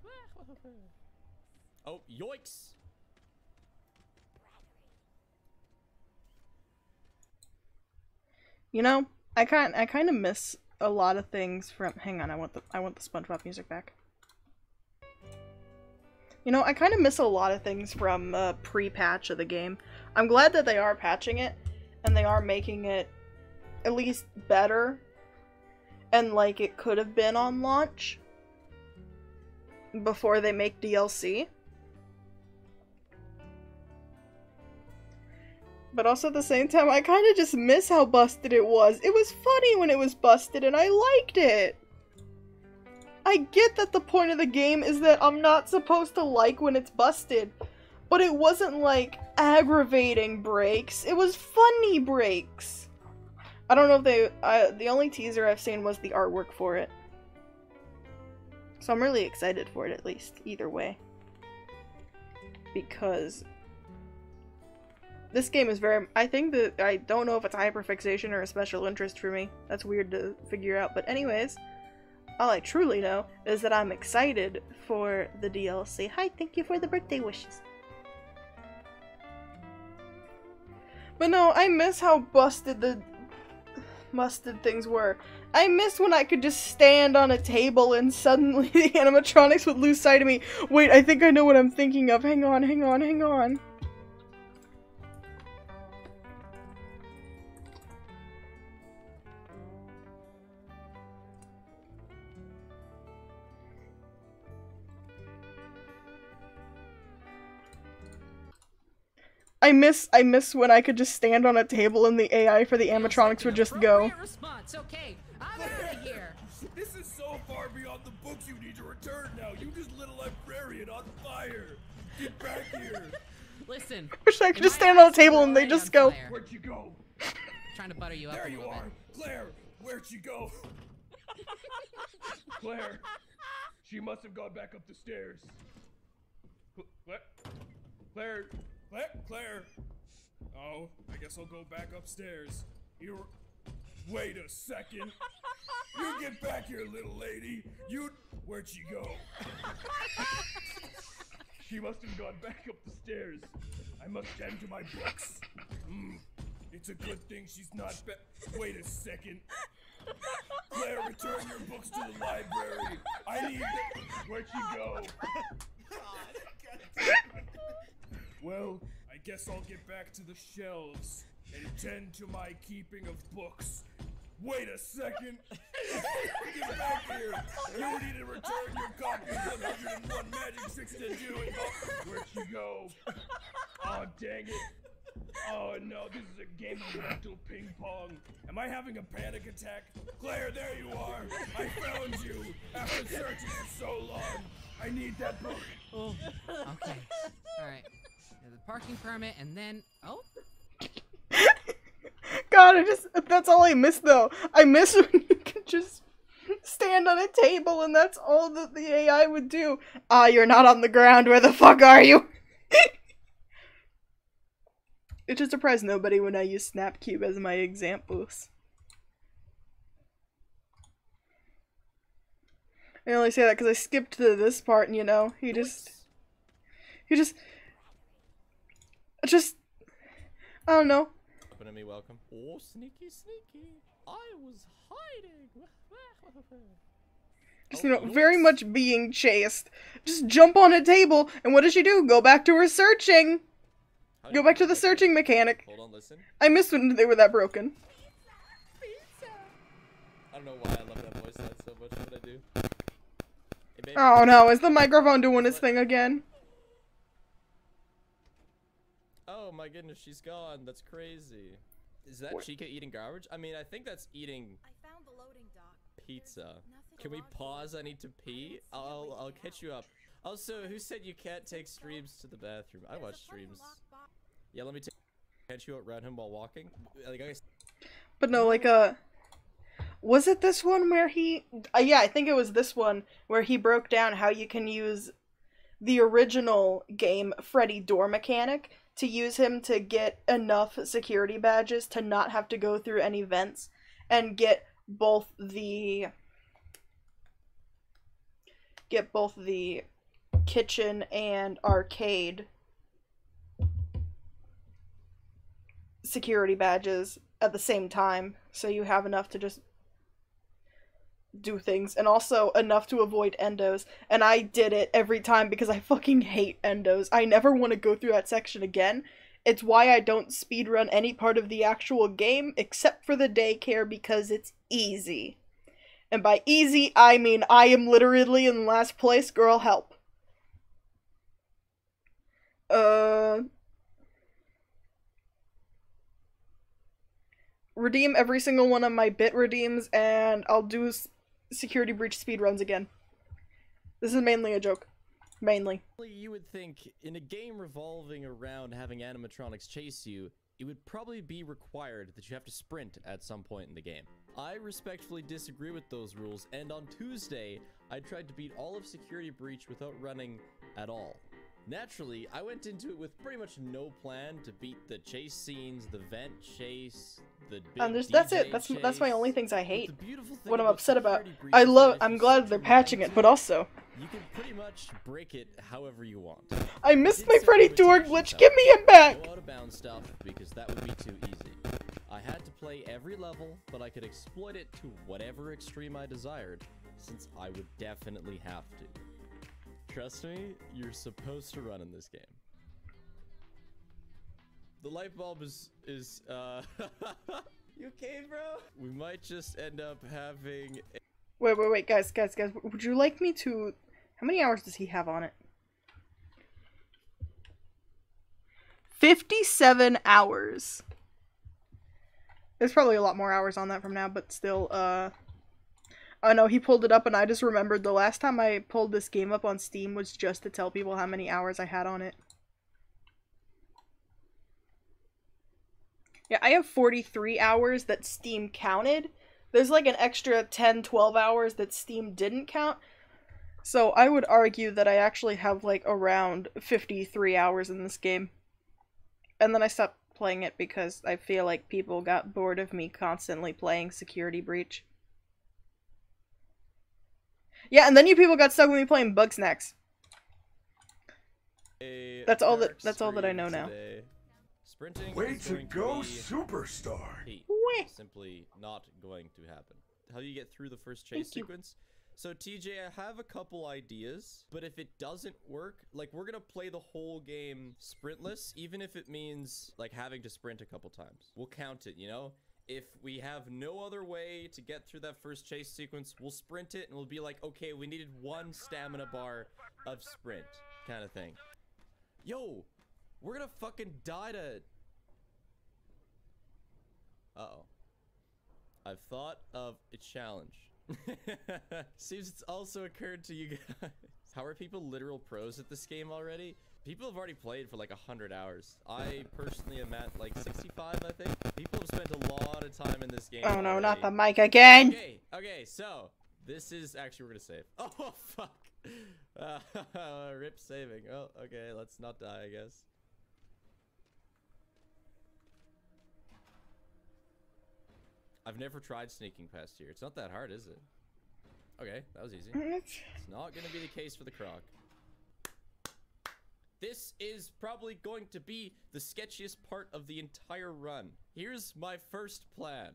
Oh, yoicks! You know, I kind I kind of miss a lot of things from. Hang on, I want the I want the SpongeBob music back. You know, I kind of miss a lot of things from uh, pre-patch of the game. I'm glad that they are patching it, and they are making it at least better, and like it could have been on launch before they make DLC. But also at the same time, I kind of just miss how busted it was. It was funny when it was busted, and I liked it. I get that the point of the game is that I'm not supposed to like when it's busted, but it wasn't like aggravating breaks. It was funny breaks. I don't know if they. The only teaser I've seen was the artwork for it. So I'm really excited for it, at least, either way. Because this game is very. I think that I don't know if it's hyperfixation or a special interest for me. That's weird to figure out. But anyways, all I truly know is that I'm excited for the DLC. Hi, thank you for the birthday wishes. But no, I miss how busted the busted things were. I miss when I could just stand on a table and suddenly the animatronics would lose sight of me. Wait, I think I know what I'm thinking of. Hang on, hang on, hang on. I miss I miss when I could just stand on a table and the AI for the animatronics would just go. Response. Okay, I'm out of here. This is so far beyond the books you need to return now. You just lit a librarian on fire. Get back here. Listen. I Wish I could just stand on a table and they just go. fire. Where'd you go? Trying to butter you up There a you little are. bit. Claire, where'd she go? Claire, she must have gone back up the stairs. Cl- Claire, Claire, Claire, Claire. Oh, I guess I'll go back upstairs. You. Wait a second. You get back here, little lady. You. Where'd she go? she must have gone back up the stairs. I must tend to my books. Hmm. It's a good thing she's not back. Wait a second. Claire, return your books to the library. I need. Where'd she go? well, I guess I'll get back to the shelves and tend to my keeping of books. Wait a second. Get back here. You need to return your copy of 101 Magic Tricks to do it. Oh, where'd she go? Oh, dang it. Oh no, this is a game of mental ping pong. Am I having a panic attack? Claire, there you are. I found you after searching for so long. I need that book. Oh, Okay. All right. The parking permit, and then oh, God, I just that's all I miss though. I miss when you could just stand on a table and that's all that the AI would do. Ah, you're not on the ground. Where the fuck are you? it just surprised nobody when I use Snapcube as my examples. I only say that because I skipped to this part, and you know, he just, he just, just, I don't know. Open me welcome. Oh, sneaky, sneaky. I was hiding. just Oh, you know, oops. very much being chased. Just jump on a table, and what does she do? Go back to her searching. How Go back to the searching mechanic. Hold on, listen. I missed when they were that broken. I don't know why I love that voice line so much, but I do. Oh no, is the microphone doing its thing again? Oh my goodness, she's gone. That's crazy. Is that What? Chica eating garbage? I mean, I think that's eating I found the loading dock. pizza. Can we pause? I need to pee. I'll I'll catch you up. Also, who said you can't take streams to the bathroom? I watch streams. Yeah, let me take catch you around him while walking. Like I But no, like uh was it this one where he uh, yeah, I think it was this one where he broke down how you can use the original game Freddy door mechanic to use him to get enough security badges to not have to go through any vents and get both the get both the kitchen and arcade security badges at the same time. So you have enough to just do things and also enough to avoid endos and I did it every time because I fucking hate endos. I never want to go through that section again. It's why I don't speedrun any part of the actual game except for the daycare because it's easy. And by easy, I mean I am literally in last place, girl help. Uh redeem every single one of my bit redeems and I'll do security breach speedruns again. This is mainly a joke. Mainly. you would think in a game revolving around having animatronics chase you, it would probably be required that you have to sprint at some point in the game. I respectfully disagree with those rules, and on Tuesday, I tried to beat all of Security Breach without running at all. Naturally, I went into it with pretty much no plan to beat the chase scenes, the vent chase, the big um, there's, that's DJ it. That's that's my only things I hate. What I'm upset about. I love I'm glad they're patching it, but also you can pretty much break it however you want. I missed my Freddy door glitch. Give me him back. Out of bounds stuff because that would be too easy. I had to play every level, but I could exploit it to whatever extreme I desired, since I would definitely have to. Trust me, you're supposed to run in this game. The light bulb is is uh You okay, bro? We might just end up having Wait, wait, wait, guys, guys, guys. Would you like me to? How many hours does he have on it? 57 hours. There's probably a lot more hours on that from now, but still, uh. Oh no, he pulled it up, and I just remembered the last time I pulled this game up on Steam was just to tell people how many hours I had on it. Yeah, I have 43 hours that Steam counted. There's like an extra 10, 12 hours that Steam didn't count. So I would argue that I actually have like around 53 hours in this game. And then I stopped playing it because I feel like people got bored of me constantly playing Security Breach. Yeah, and then you people got stuck with me playing Bugsnax. A That's all that- that's all that I stream know now. Sprinting Way to go, be superstar! Pete. Simply not going to happen. How do you get through the first chase Thank you. sequence? So TJ, I have a couple ideas, but if it doesn't work, like we're gonna play the whole game sprintless, even if it means like having to sprint a couple times. We'll count it, you know? If we have no other way to get through that first chase sequence, we'll sprint it and we'll be like, okay, we needed one stamina bar of sprint, kind of thing. Yo, we're gonna fucking die to. Uh oh. I've thought of a challenge. Seems it's also occurred to you guys. How are people literal pros at this game already? People have already played for like 100 hours. I personally am at like 65, I think. People have spent a lot of time in this game. Oh no, not the mic again! Okay, okay, so this is actually we're gonna save. Oh fuck! Uh, rip saving. Oh, okay, let's not die, I guess. I've never tried sneaking past here. It's not that hard, is it? Okay, that was easy. It's not gonna be the case for the croc. This is probably going to be the sketchiest part of the entire run. Here's my first plan.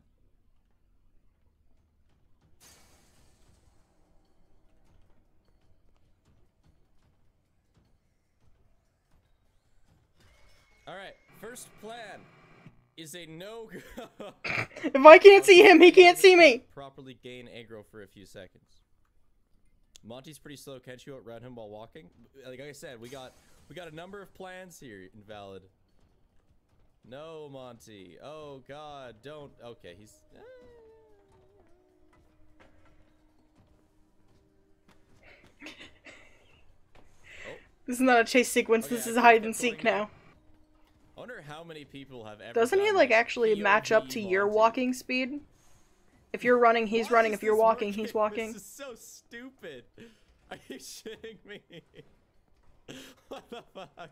All right, first plan is a no go. If I can't see him, he can't see me! Properly gain aggro for a few seconds. Monty's pretty slow. Can't you outrun him while walking? Like I said, we got we got a number of plans here. Invalid. No, Monty. Oh God, don't. Okay, he's. eh. This is not a chase sequence, Okay, this is hide and seek now. I wonder how many people have ever. Doesn't he like actually match up POV to your walking speed? If you're running, he's Why running. If you're this walking, he's walking. This is so stupid. Are you shitting me? what the fuck?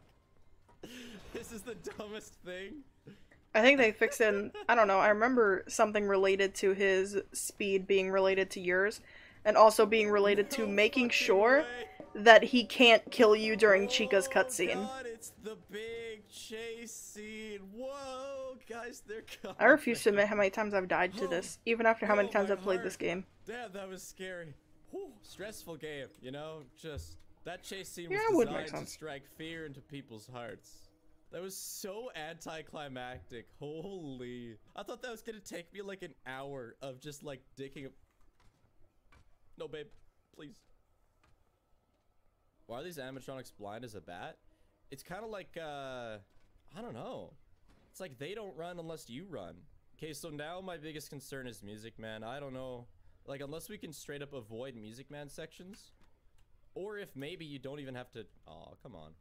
This is the dumbest thing. I think they fixed it. In, I don't know. I remember something related to his speed being related to yours, and also being related to making sure way. that he can't kill you during Chica's oh cutscene. Oh it's the big chase scene. Whoa, guys, they're coming. I refuse to admit how many times I've died to this, even after how many Oh, times I've played heart. this game. Damn, that was scary. Whew, stressful game, you know? Just that chase scene Yeah, was make designed to strike fear into people's hearts. That was so anticlimactic. Holy. I thought that was gonna take me like an hour of just like dicking up. No, babe, please. Why are these animatronics blind as a bat? It's kind of like, uh, I don't know. It's like they don't run unless you run. Okay, so now my biggest concern is Music Man. I don't know. Like, unless we can straight up avoid Music Man sections. Or if maybe you don't even have to. Oh, come on.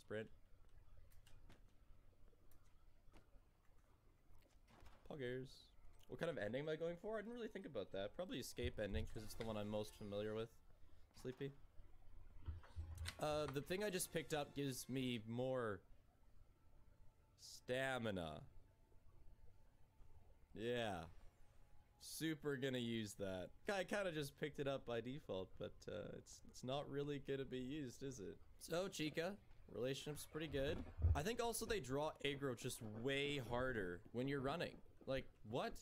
Sprint. Puggers. What kind of ending am I going for? I didn't really think about that. Probably escape ending because it's the one I'm most familiar with. Sleepy. Uh, the thing I just picked up gives me more stamina. Yeah. Super gonna use that. I kind of just picked it up by default, but uh, it's it's not really gonna be used, is it? So Chica, relationship's pretty good. I think also they draw aggro just way harder when you're running. Like what?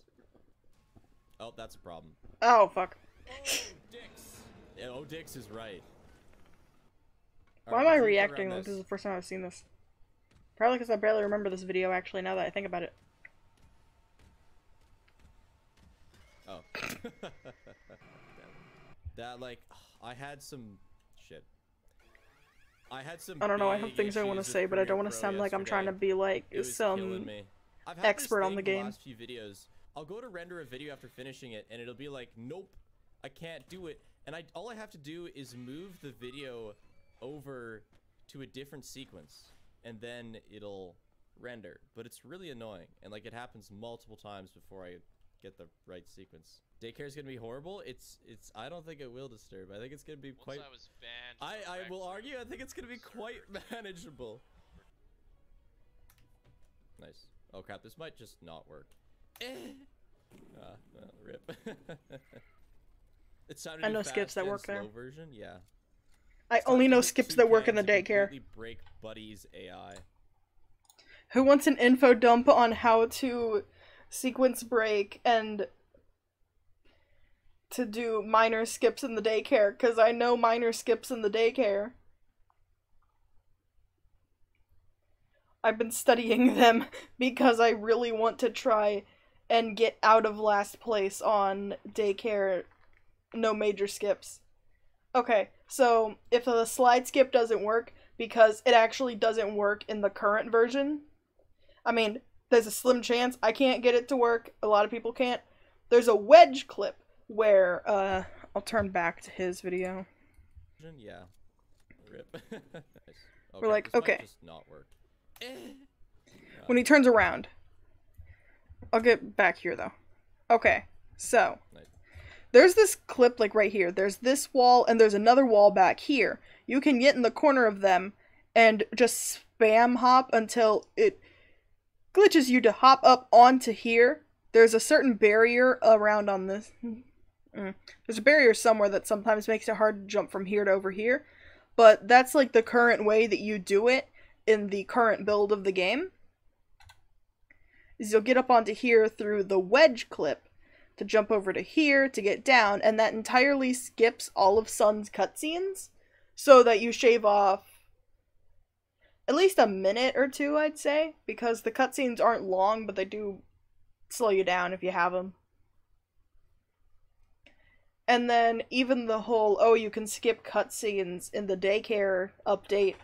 Oh, that's a problem. Oh fuck. Oh, Dix. Yeah, oh, Dix is right. Why am I reacting around like this is the first time I've seen this? Probably because I barely remember this video actually now that I think about it. Damn. That like I had some shit. I had some. I don't know. I have things I want to say, but I don't want to sound like I'm trying to be like It was killing some. me. I've had expert on the game. last few videos. I'll go to render a video after finishing it, and it'll be like, nope, I can't do it. And I all I have to do is move the video over to a different sequence, and then it'll render. But it's really annoying, and like it happens multiple times before I get the right sequence. Daycare is gonna be horrible. It's it's. I don't think it will disturb. I think it's gonna be Once quite. I was banned. I, I will argue. I think it's gonna be server quite manageable. Nice. Oh crap! This might just not work. ah, well, rip. it sounded I know fast skips that work there. slow version. Yeah. I only know skips that work in the daycare. Break Buddy's AI. Who wants an info dump on how to sequence break and to do minor skips in the daycare? Because I know minor skips in the daycare. I've been studying them because I really want to try and get out of last place on daycare no major skips. Okay, so if the slide skip doesn't work because it actually doesn't work in the current version, I mean, there's a slim chance I can't get it to work. A lot of people can't. There's a wedge clip where uh I'll turn back to his video. Yeah. Rip. nice. Oh, We're like, okay. just not work. When he turns around. I'll get back here though. Okay. So, Nice. there's this clip like right here. There's this wall and there's another wall back here. You can get in the corner of them and just spam hop until it glitches you to hop up onto here. There's a certain barrier around on this. Mm. There's a barrier somewhere that sometimes makes it hard to jump from here to over here. But that's like the current way that you do it in the current build of the game. Is you'll get up onto here through the wedge clip to jump over to here to get down, and that entirely skips all of Sun's cutscenes so that you shave off at least a minute or two, I'd say, because the cutscenes aren't long, but they do slow you down if you have them. And then even the whole oh you can skip cutscenes in the daycare update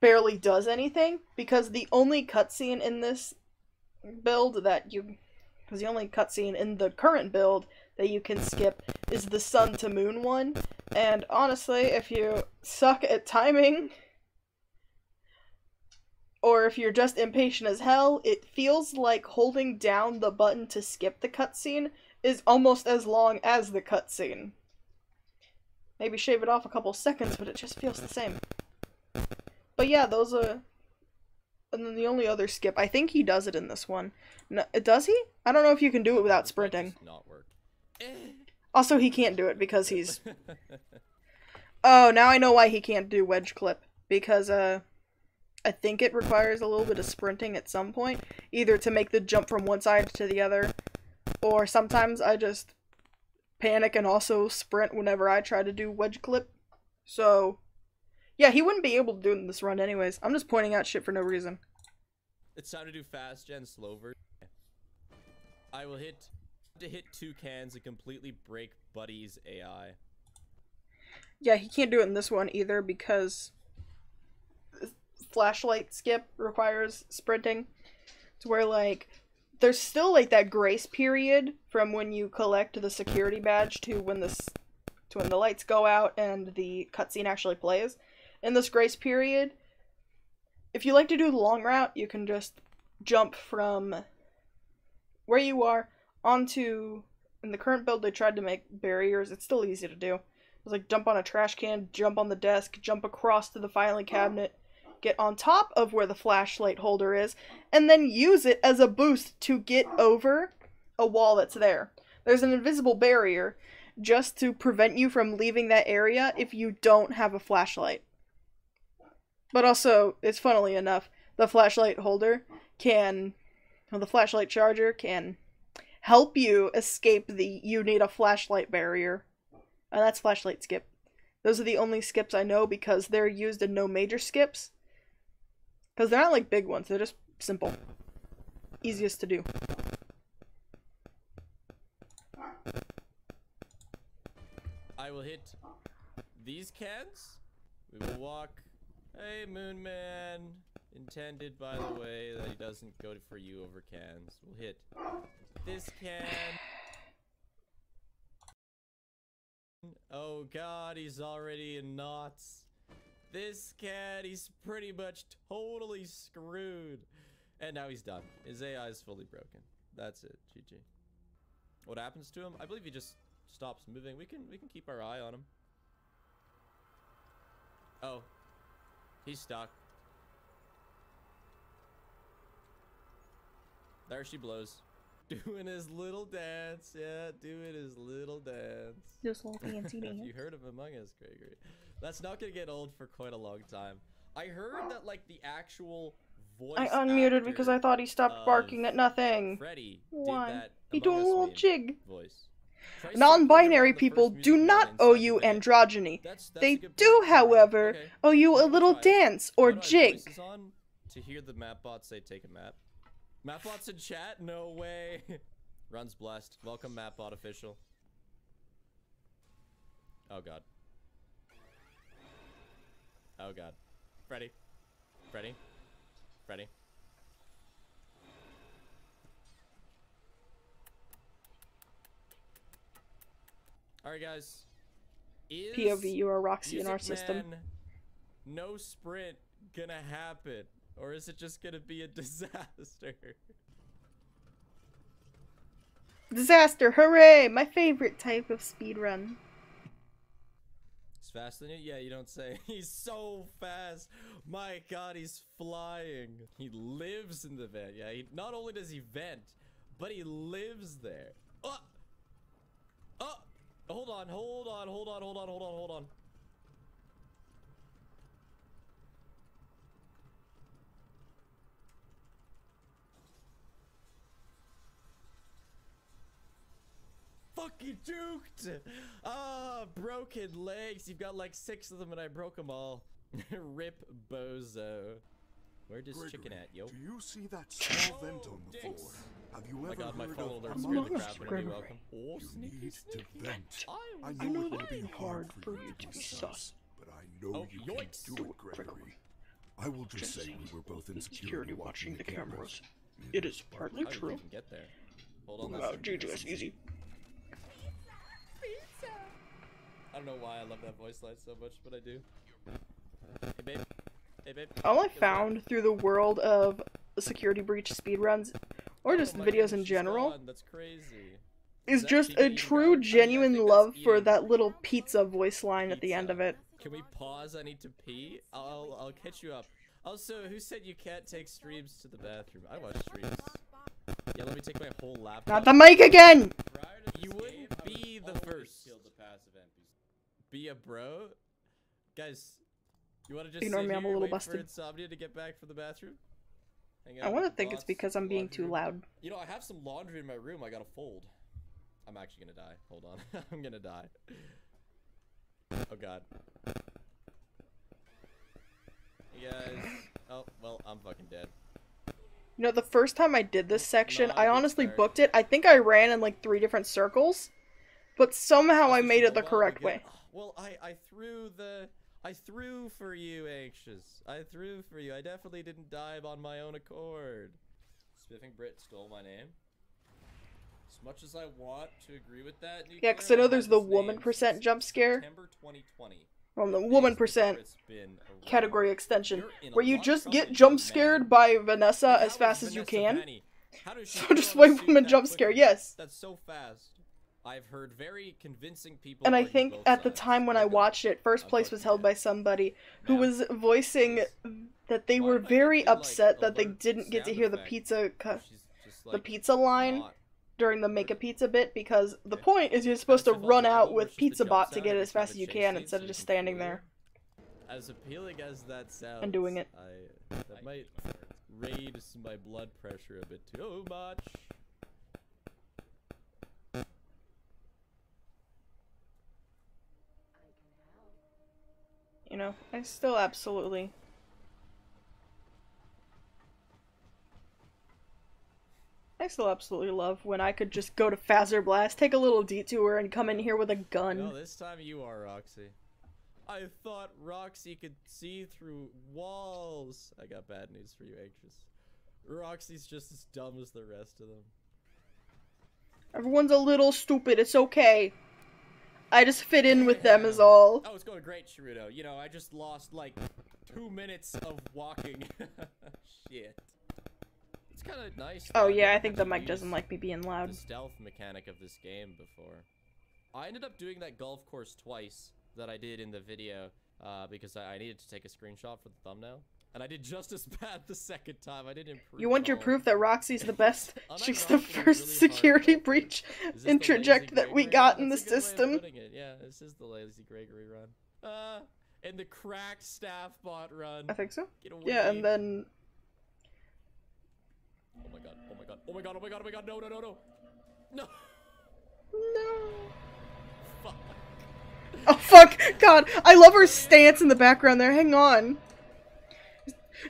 barely does anything because the only cutscene in this build that you because the only cutscene in the current build that you can skip is the sun to moon one and honestly if you suck at timing or if you're just impatient as hell it feels like holding down the button to skip the cutscene is almost as long as the cutscene maybe shave it off a couple seconds but it just feels the same but yeah those are and then the only other skip, I think he does it in this one. No, does he? I don't know if you can do it without sprinting. not work. Also, he can't do it because he's. Oh, now I know why he can't do wedge clip because uh, I think it requires a little bit of sprinting at some point, either to make the jump from one side to the other, or sometimes I just panic and also sprint whenever I try to do wedge clip. So, yeah, he wouldn't be able to do it in this run anyways. I'm just pointing out shit for no reason. It's time to do fast gen slow version. I will hit to hit two cans and completely break Buddy's AI. Yeah, he can't do it in this one either because flashlight skip requires sprinting. It's where like there's still like that grace period from when you collect the security badge to when this to when the lights go out and the cutscene actually plays. In this grace period, if you like to do the long route, you can just jump from where you are onto in the current build they tried to make barriers. It's still easy to do. It's like jump on a trash can, jump on the desk, jump across to the filing cabinet, get on top of where the flashlight holder is, and then use it as a boost to get over a wall that's there. There's an invisible barrier just to prevent you from leaving that area if you don't have a flashlight. But also, it's funnily enough, the flashlight holder can, well, the flashlight charger can help you escape the you need a flashlight barrier. And that's flashlight skip. Those are the only skips I know because they're used in no major skips. Because they're not like big ones, they're just simple. Easiest to do. I will hit these cans. We will walk Hey, Moon Man. Intended, by the way, that he doesn't go for you over cans. We'll hit this can. Oh god, he's already in knots. This cat, he's pretty much totally screwed. And now he's done. His AI is fully broken. That's it. GG. What happens to him? I believe he just stops moving. We can we can keep our eye on him. Oh. He's stuck. There she blows. Doing his little dance. Yeah, doing his little dance. This little fancy you heard of Among Us, Gregory. That's not gonna get old for quite a long time. I heard that like the actual voice. I unmuted because I thought he stopped barking at nothing. Freddy Why? He doing a little jig. voice. Try circling around Non-binary people do not owe you androgyny. That's, that's They do, however, Okay. owe you a little it. dance or How do I have jig. to hear the map mapbot say take a map. Mapbot's in chat? No way. Runs blessed. Welcome mapbot official. Oh god. Oh god. Freddy. Freddy. Freddy. Alright guys. Is POV, you are Roxy in our system. Man, no sprint gonna happen? Or is it just gonna be a disaster? Disaster, hooray! My favorite type of speedrun. Faster than you? Yeah, you don't say. He's so fast. My god, he's flying. He lives in the vent. Yeah, he, not only does he vent, but he lives there. Oh! Oh! Hold on, hold on, hold on, hold on, hold on, hold on. Fucking duked! Ah, broken legs. You've got like six of them and I broke them all. Rip bozo. Where does chicken at, yo? Do you see that small vent on the Dicks. floor? Have you Oh ever god, my heard phone of alert Among the Us crap out of me. Gregory. Welcome. Oh, You sneaky, need to vent. I I was know know it would be hard hard for for you you to to be be sus. sus, but I know Oh, you yoinks. can do it, Gregory. I will just say we were both in security watching the cameras. It is partly How did you true. get there? Hold on. Wow, that's- GG, that's easy. Don't know why I love that voice line so much, but I do. Hey babe. Hey babe. All I found through the world of security breach speedruns, or oh just Oh videos in general, gone. That's crazy. is that just a true, genuine love for that little pizza voice line at the end of it. Can we pause? I need to pee. I'll I'll catch you up. Also, who said you can't take streams to the bathroom? I watch streams. Yeah, let me take my whole laptop. Not the mic again! You wouldn't be the first. Be a bro, guys. You want to just Ignore sit me, I'm a little busted. for insomnia to get back from the bathroom? Hang I want to think it's because I'm being laundry too loud. You know, I have some laundry in my room. I gotta fold. I'm actually gonna die. Hold on. I'm gonna die. Oh god. You guys. Oh well, I'm fucking dead. You know, the first time I did this section, Not a I honestly start. booked it. I think I ran in like three different circles, but somehow I made it the correct again. way. Well, I I threw the I threw for you, anxious. I threw for you. I definitely didn't dive on my own accord. Spiffing Brit stole my name. As much as I want to agree with that, Yeah, because I know there's the woman percent jump scare. September 2020. From the woman percent Brit's been around. category extension, You're in a where you just get jump scared by Vanessa as fast as you can. How does she So just on a wait suit from a that jump scare, yes. That's so fast. I've heard very convincing people. And I think at the time when I watched it, first place was held by somebody who was voicing that they were did I get very upset that they didn't get to hear the pizza the pizza line during the make a pizza bit because the point is you're supposed to run out with Pizza Bot to get it as fast as you can instead of just standing there. As appealing as that sounds, and doing it. I that might raise my blood pressure a bit too much. You know, I still absolutely. I still absolutely love when I could just go to Fazer Blast, take a little detour, and come in here with a gun. No, this time you are Roxy. I thought Roxy could see through walls. I got bad news for you, Anxious. Roxy's just as dumb as the rest of them. Everyone's a little stupid. It's okay. I just fit in with them is all. Oh, it's going great, Shirudo. You know, I just lost like two minutes of walking. Shit. It's kind of nice. Oh yeah, I think the mic doesn't like me being loud. the stealth mechanic of this game before. I ended up doing that golf course twice that I did in the video uh, because I, I needed to take a screenshot for the thumbnail. And I did just as bad the second time. I didn't improve. You want your proof that Roxy's the best? She's the first really security hard. breach Is this the interject that we got in the a good way of system. Yeah, this is the lazy Gregory run. Uh, and the cracked staff bot run. I think so. Yeah, and then Oh my god! Oh my god! Oh my god! Oh my god! Oh my god! No! No! No! No! No! no. Fuck! Oh fuck! God, I love her stance in the background there. Hang on.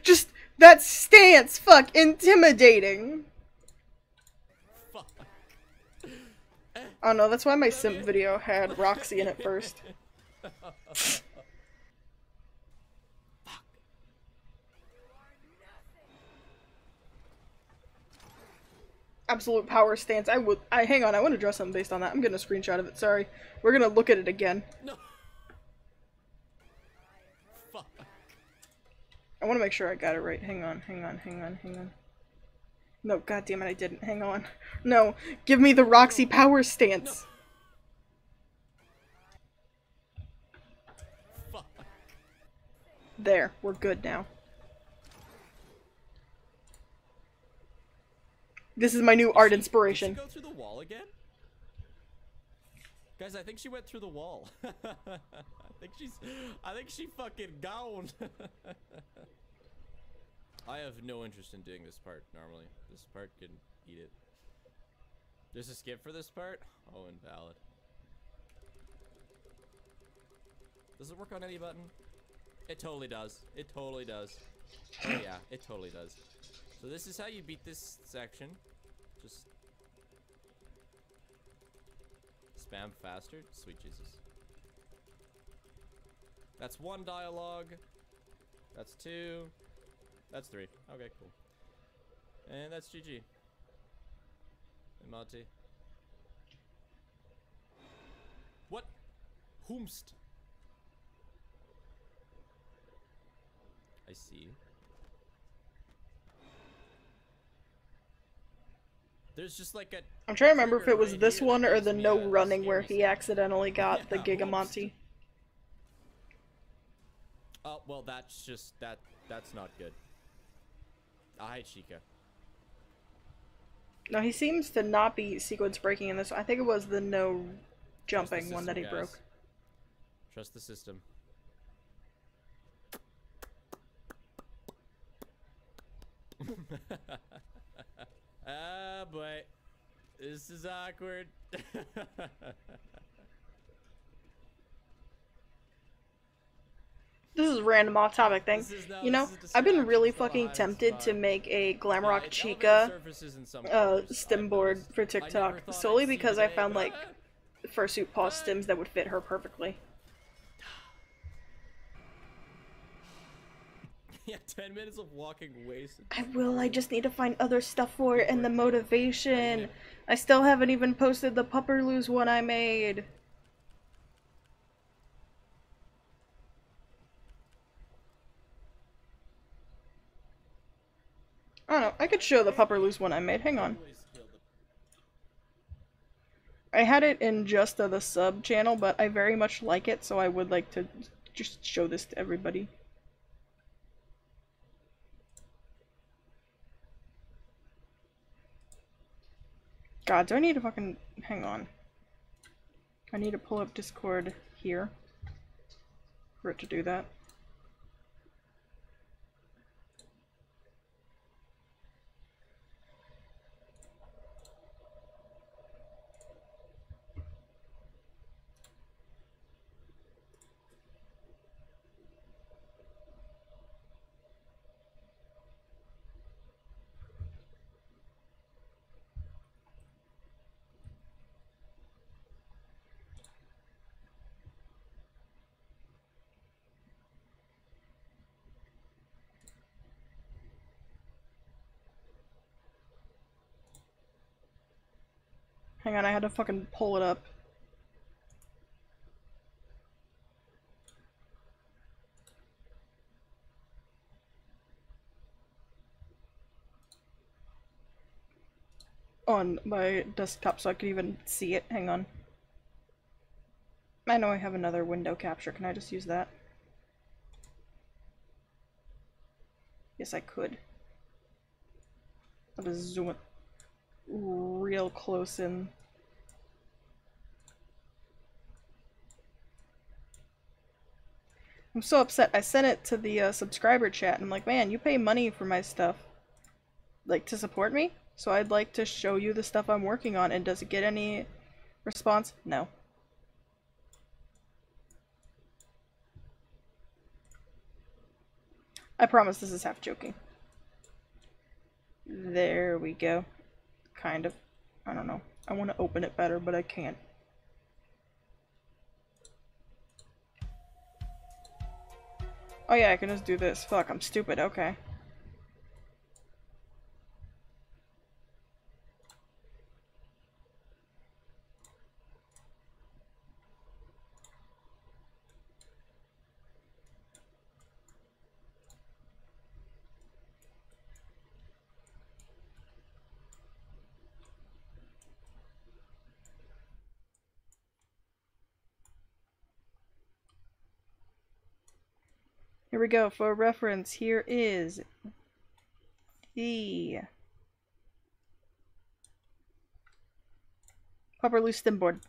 Just that stance, fuck, intimidating. Oh no, that's why my simp video had Roxy in it first. Absolute power stance. I would. I hang on. I want to draw something based on that. I'm getting a screenshot of it. Sorry. We're gonna look at it again. No! Fuck! I want to make sure I got it right. Hang on. Hang on. Hang on. Hang on. No, god damn it, I didn't. Hang on. No, give me the Roxy power stance. Fuck! There, we're good now. This is my new art inspiration. go through the wall again? Guys, I think she went through the wall. I think she's. I think she fucking gone. I have no interest in doing this part normally. This part can eat it. There's a skip for this part? Oh, invalid. Does it work on any button? It totally does. It totally does. Oh yeah, it totally does. So this is how you beat this section. Just spam faster. Sweet Jesus. That's one dialogue. That's two. That's three. Okay, cool. And that's GG. And. What? Whomst? I see. There's just like a I'm trying to remember if it was this one or the no running where he accidentally got the Yeah, Gigamonty. Oh well, that's just that. That's not good. Ah, I hate Chica. No, he seems to not be sequence breaking in this. I think it was the no Trust the jumping one that he guys. broke. Trust the system. boy. This is awkward. This is a random off topic thing. No- You know, this is a I've been really it's not a fucking tempted to make a Glamrock it's Chica uh, corners, board for TikTok solely because I found but- like fursuit paw stims that would fit her perfectly. yeah, 10 minutes of walking wasted. I will, I just need to find other stuff for it and the motivation. I still haven't even posted the Pupperloos one I made. I don't know, I could show the Pupperloos one I made. Hang on. I had it in just uh, the sub channel, but I very much like it, so I would like to just show this to everybody. God, do I need to fucking hang on? I need to pull up Discord here for it to do that. Hang on, I had to fucking pull it up. On my desktop so I could even see it. Hang on. I know I have another window capture. Can I just use that? Yes, I could. I'll just zoom it real close in. I'm so upset. I sent it to the uh, subscriber chat and I'm like, man, you pay money for my stuff. Like, to support me? So I'd like to show you the stuff I'm working on. And does it get any response? No. I promise this is half joking. There we go. Kind of. I don't know. I want to open it better, but I can't. Oh yeah, I can just do this. Fuck, I'm stupid. Okay. Here we go. For reference, here is the Popper Loose stim board.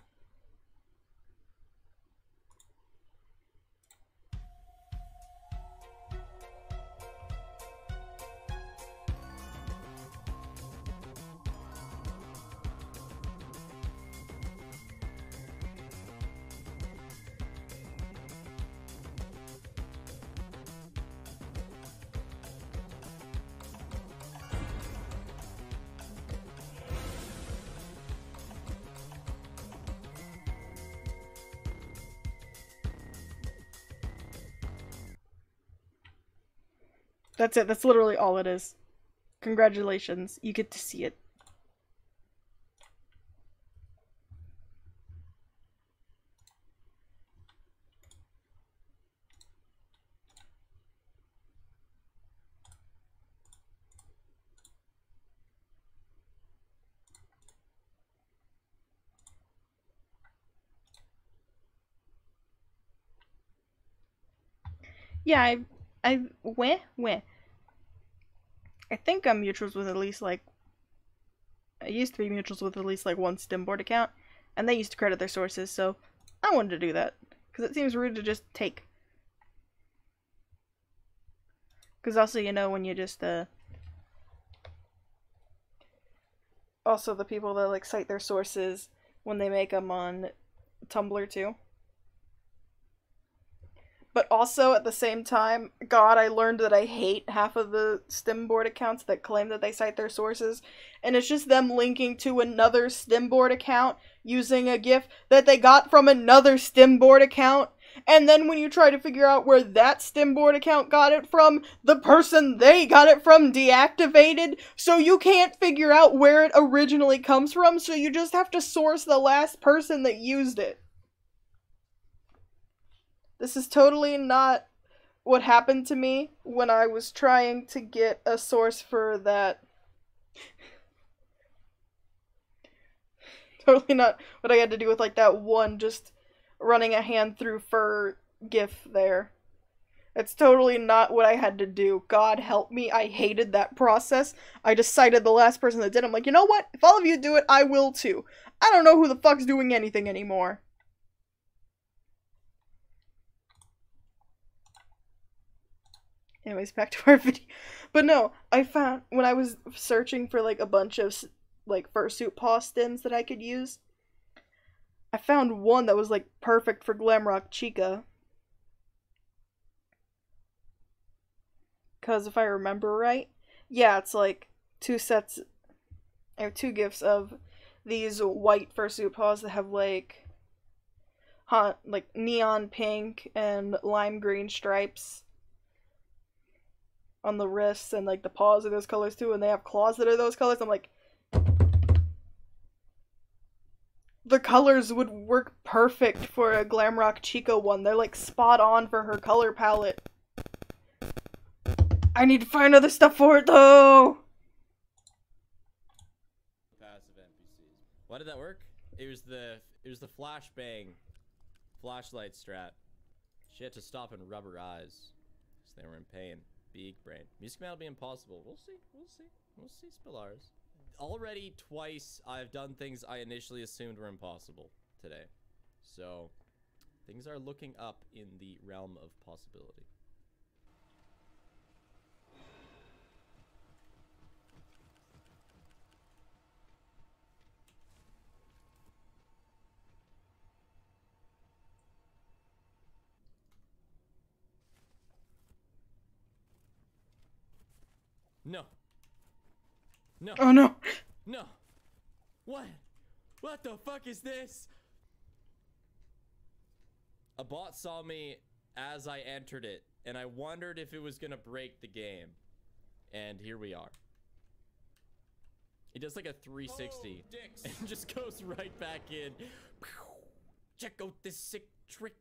That's it. That's literally all it is. Congratulations. You get to see it. Yeah, I, I, where, where? I think I'm mutuals with at least like, I used to be mutuals with at least like one Stimboard account, and they used to credit their sources, so I wanted to do that, because it seems rude to just take. Because also, you know, when you just, uh, also the people that like cite their sources when they make them on Tumblr too. But also at the same time, God, I learned that I hate half of the Stimboard accounts that claim that they cite their sources, and it's just them linking to another Stimboard account using a GIF that they got from another Stimboard account. And then when you try to figure out where that Stimboard account got it from, the person they got it from deactivated, so you can't figure out where it originally comes from, so you just have to source the last person that used it. This is totally not what happened to me when I was trying to get a source for that. totally not what I had to do with like that one just running a hand through fur gif there. It's totally not what I had to do. God help me. I hated that process. I cited the last person that did. I'm like, you know what? If all of you do it, I will too. I don't know who the fuck's doing anything anymore. Anyways, back to our video. But no, I found when I was searching for like a bunch of like fursuit paw stems that I could use, I found one that was like perfect for Glamrock Chica. Cause if I remember right, yeah, it's like two sets or two gifts of these white fursuit paws that have like hot like neon pink and lime green stripes on the wrists and like the paws are those colors too and they have claws that are those colors i'm like the colors would work perfect for a Glamrock Chica one. They're like spot on for her color palette. I need to find other stuff for it though. Passive. Why did that work? It was the it was the flashbang flashlight strat. She had to stop and rub her eyes. Because they were in pain. Big brain. Music Man will be impossible. We'll see. We'll see. We'll see Spillars. Already twice I've done things I initially assumed were impossible today. So things are looking up in the realm of possibility. No. No. Oh no. No. What? What the fuck is this? A bot saw me as I entered it, and I wondered if it was gonna break the game. And here we are. It does like a 360 and just goes right back in. Check out this sick trick.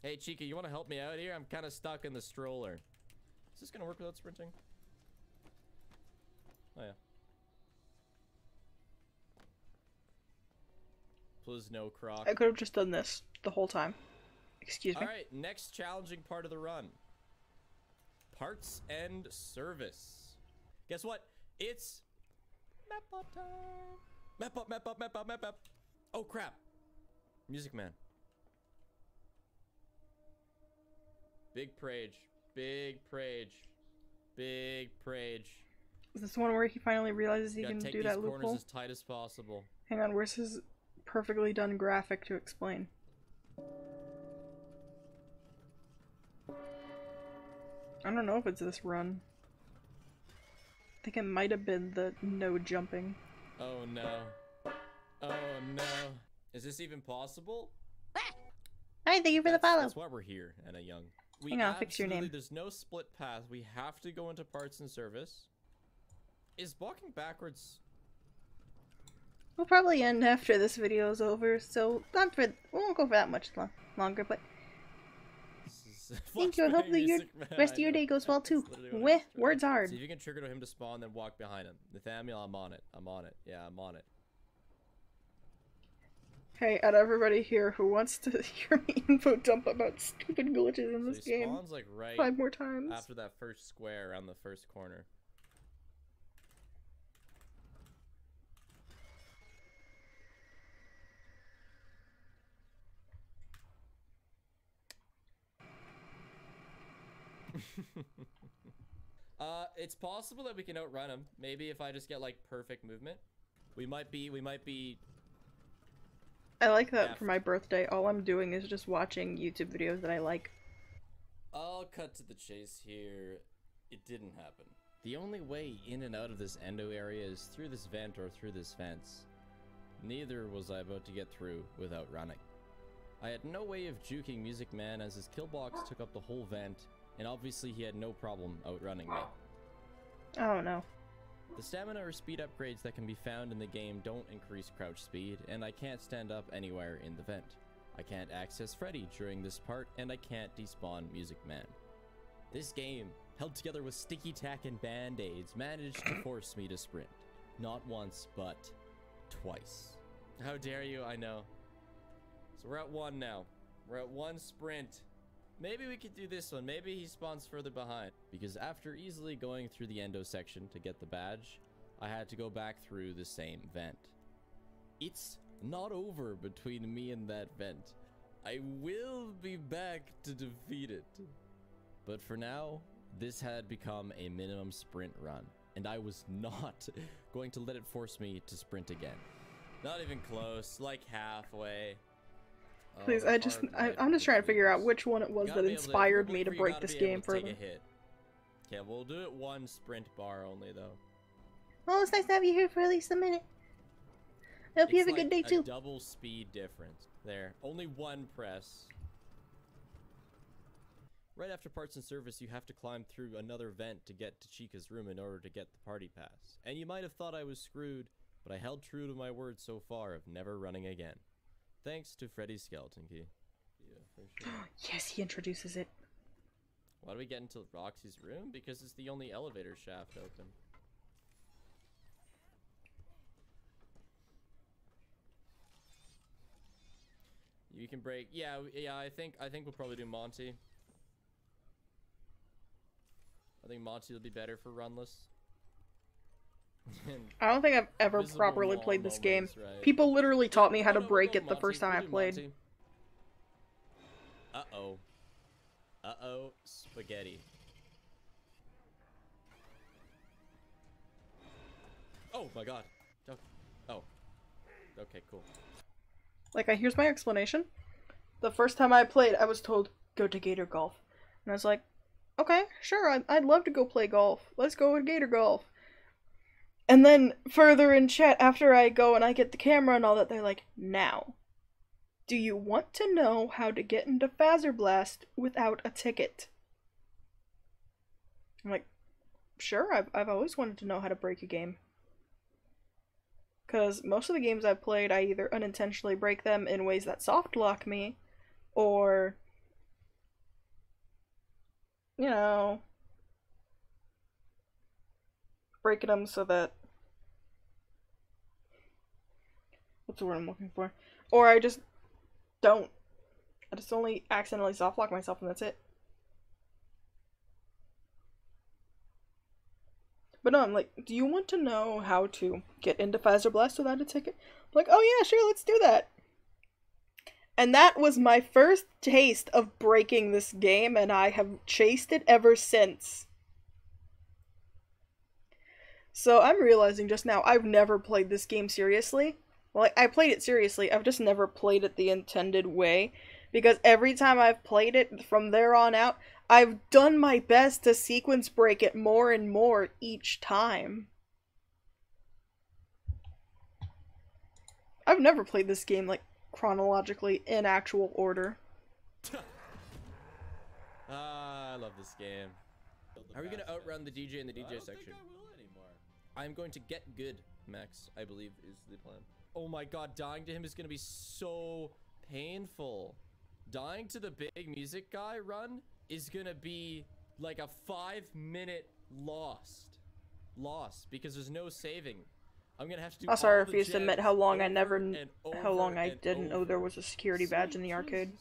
Hey, Chica, you want to help me out here? I'm kind of stuck in the stroller. Is this gonna work without sprinting? Oh yeah. Please no croc. I could have just done this the whole time. Excuse me. All right, next challenging part of the run. Parts and service. Guess what? It's map up time. Map up, map up, map up, map up. Oh crap. Music Man. Big Prage. Big Prage. Big Prage. Is this the one where he finally realizes he You gotta can take do these that corners loophole? as tight as possible. Hang on, where's his perfectly done graphic to explain? I don't know if it's this run. I think it might have been the no jumping. Oh no. Oh no. Is this even possible? Hi, thank you for the That's- follow. That's why we're here, Anna Young. We Hang on, I'll fix your name. There's no split path. We have to go into parts and service. Is walking backwards? We'll probably end after this video is over, so not for we won't go for that much lo- longer. But thank you, and hopefully your man. rest of your day goes well too. literally what I Weh, words hard. See if you can trigger to him to spawn, then walk behind him. Nathaniel, I'm on it. I'm on it. Yeah, I'm on it. Hey, out of everybody here who wants to hear me info dump about stupid glitches in So this game spawns like right five more times. after that first square around the first corner. uh, it's possible that we can outrun him. Maybe if I just get like perfect movement, we might be. We might be. I like that Yeah. for my birthday. All I'm doing is just watching YouTube videos that I like. I'll cut to the chase here. It didn't happen. The only way in and out of this endo area is through this vent or through this fence. Neither was I about to get through without running. I had no way of juking Music Man as his kill box took up the whole vent, and obviously he had no problem outrunning me. Oh no. The stamina or speed upgrades that can be found in the game don't increase crouch speed, and I can't stand up anywhere in the vent. I can't access Freddy during this part, and I can't despawn Music Man. This game, held together with sticky tack and band-aids, managed to force me to sprint. Not once, but twice. How dare you, I know. So we're at one now. We're at one sprint. Maybe we could do this one. Maybe he spawns further behind. Because after easily going through the endo section to get the badge, I had to go back through the same vent. It's not over between me and that vent. I will be back to defeat it. But for now, this had become a minimum sprint run, and I was not going to let it force me to sprint again. Not even close, like halfway. Oh, Please, I just I, I'm just trying to figure out which one it was that be to- inspired me to break this game to take further. a hit. Okay, we'll do it one sprint bar only though. Well, it's nice to have you here for at least a minute. I hope you have It's a good day like too. double speed difference. There, only one press. Right after parts and service, you have to climb through another vent to get to Chica's room in order to get the party pass. And you might have thought I was screwed, but I held true to my word so far of never running again. Thanks to Freddy's skeleton key. Yeah, for sure. Yes, he introduces it. Why do we get into Roxy's room? Because it's the only elevator shaft open. You can break. Yeah, yeah. I think I think we'll probably do Monty. I think Monty will be better for runless. I don't think I've ever Visible properly played this game. right. People literally taught me how to break it the first time I played. Uh-oh. Uh-oh, spaghetti. Oh my god. Oh. oh. Okay, cool. Like, I, here's my explanation. The first time I played, I was told, go to Gator Golf. And I was like, okay, sure, I'd, I'd love to go play golf. Let's go to Gator Golf. And then further in chat, after I go and I get the camera and all that, they're like, now, do you want to know how to get into Fazer Blast without a ticket? I'm like, sure, I've, I've always wanted to know how to break a game. Because most of the games I've played, I either unintentionally break them in ways that soft lock me, or, you know, breaking them so that. What's the word I'm looking for? Or I just don't. I just only accidentally soft lock myself and that's it. But no, I'm like, do you want to know how to get into Fazer Blast without a ticket? I'm like, oh yeah, sure, let's do that. And that was my first taste of breaking this game, and I have chased it ever since. So I'm realizing just now I've never played this game seriously. Well, I played it seriously, I've just never played it the intended way. Because every time I've played it from there on out, I've done my best to sequence break it more and more each time. I've never played this game like chronologically in actual order. Ah, I love this game. Are we gonna outrun the DJ in the DJ section? I'm going to get good, Max. I believe is the plan. Oh my god, dying to him is gonna be so painful. Dying to the big music guy run is gonna be like a five minute lost. Lost because there's no saving. I'm gonna have to do Also, I refuse to admit how long I never, how long I didn't know there was a security badge in the arcade.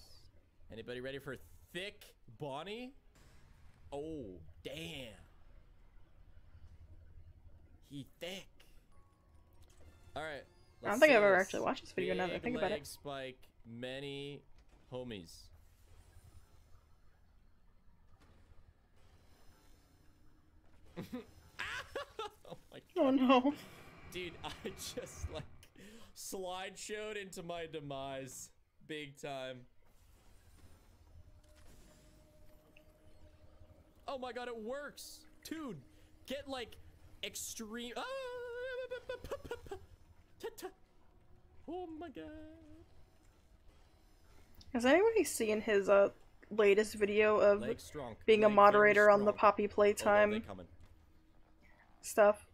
Anybody ready for thick Bonnie? Oh, damn. He thick. All right. I don't think I've ever this. actually watched this video now that I think about it. Spike, many homies. oh my Oh no. Dude, I just like slideshowed into my demise big time. Oh my god, it works! Dude, get like extreme. Ah! Oh my god. Has anybody seen his uh latest video of being a moderator on the. Poppy Oh, no, Playtime stuff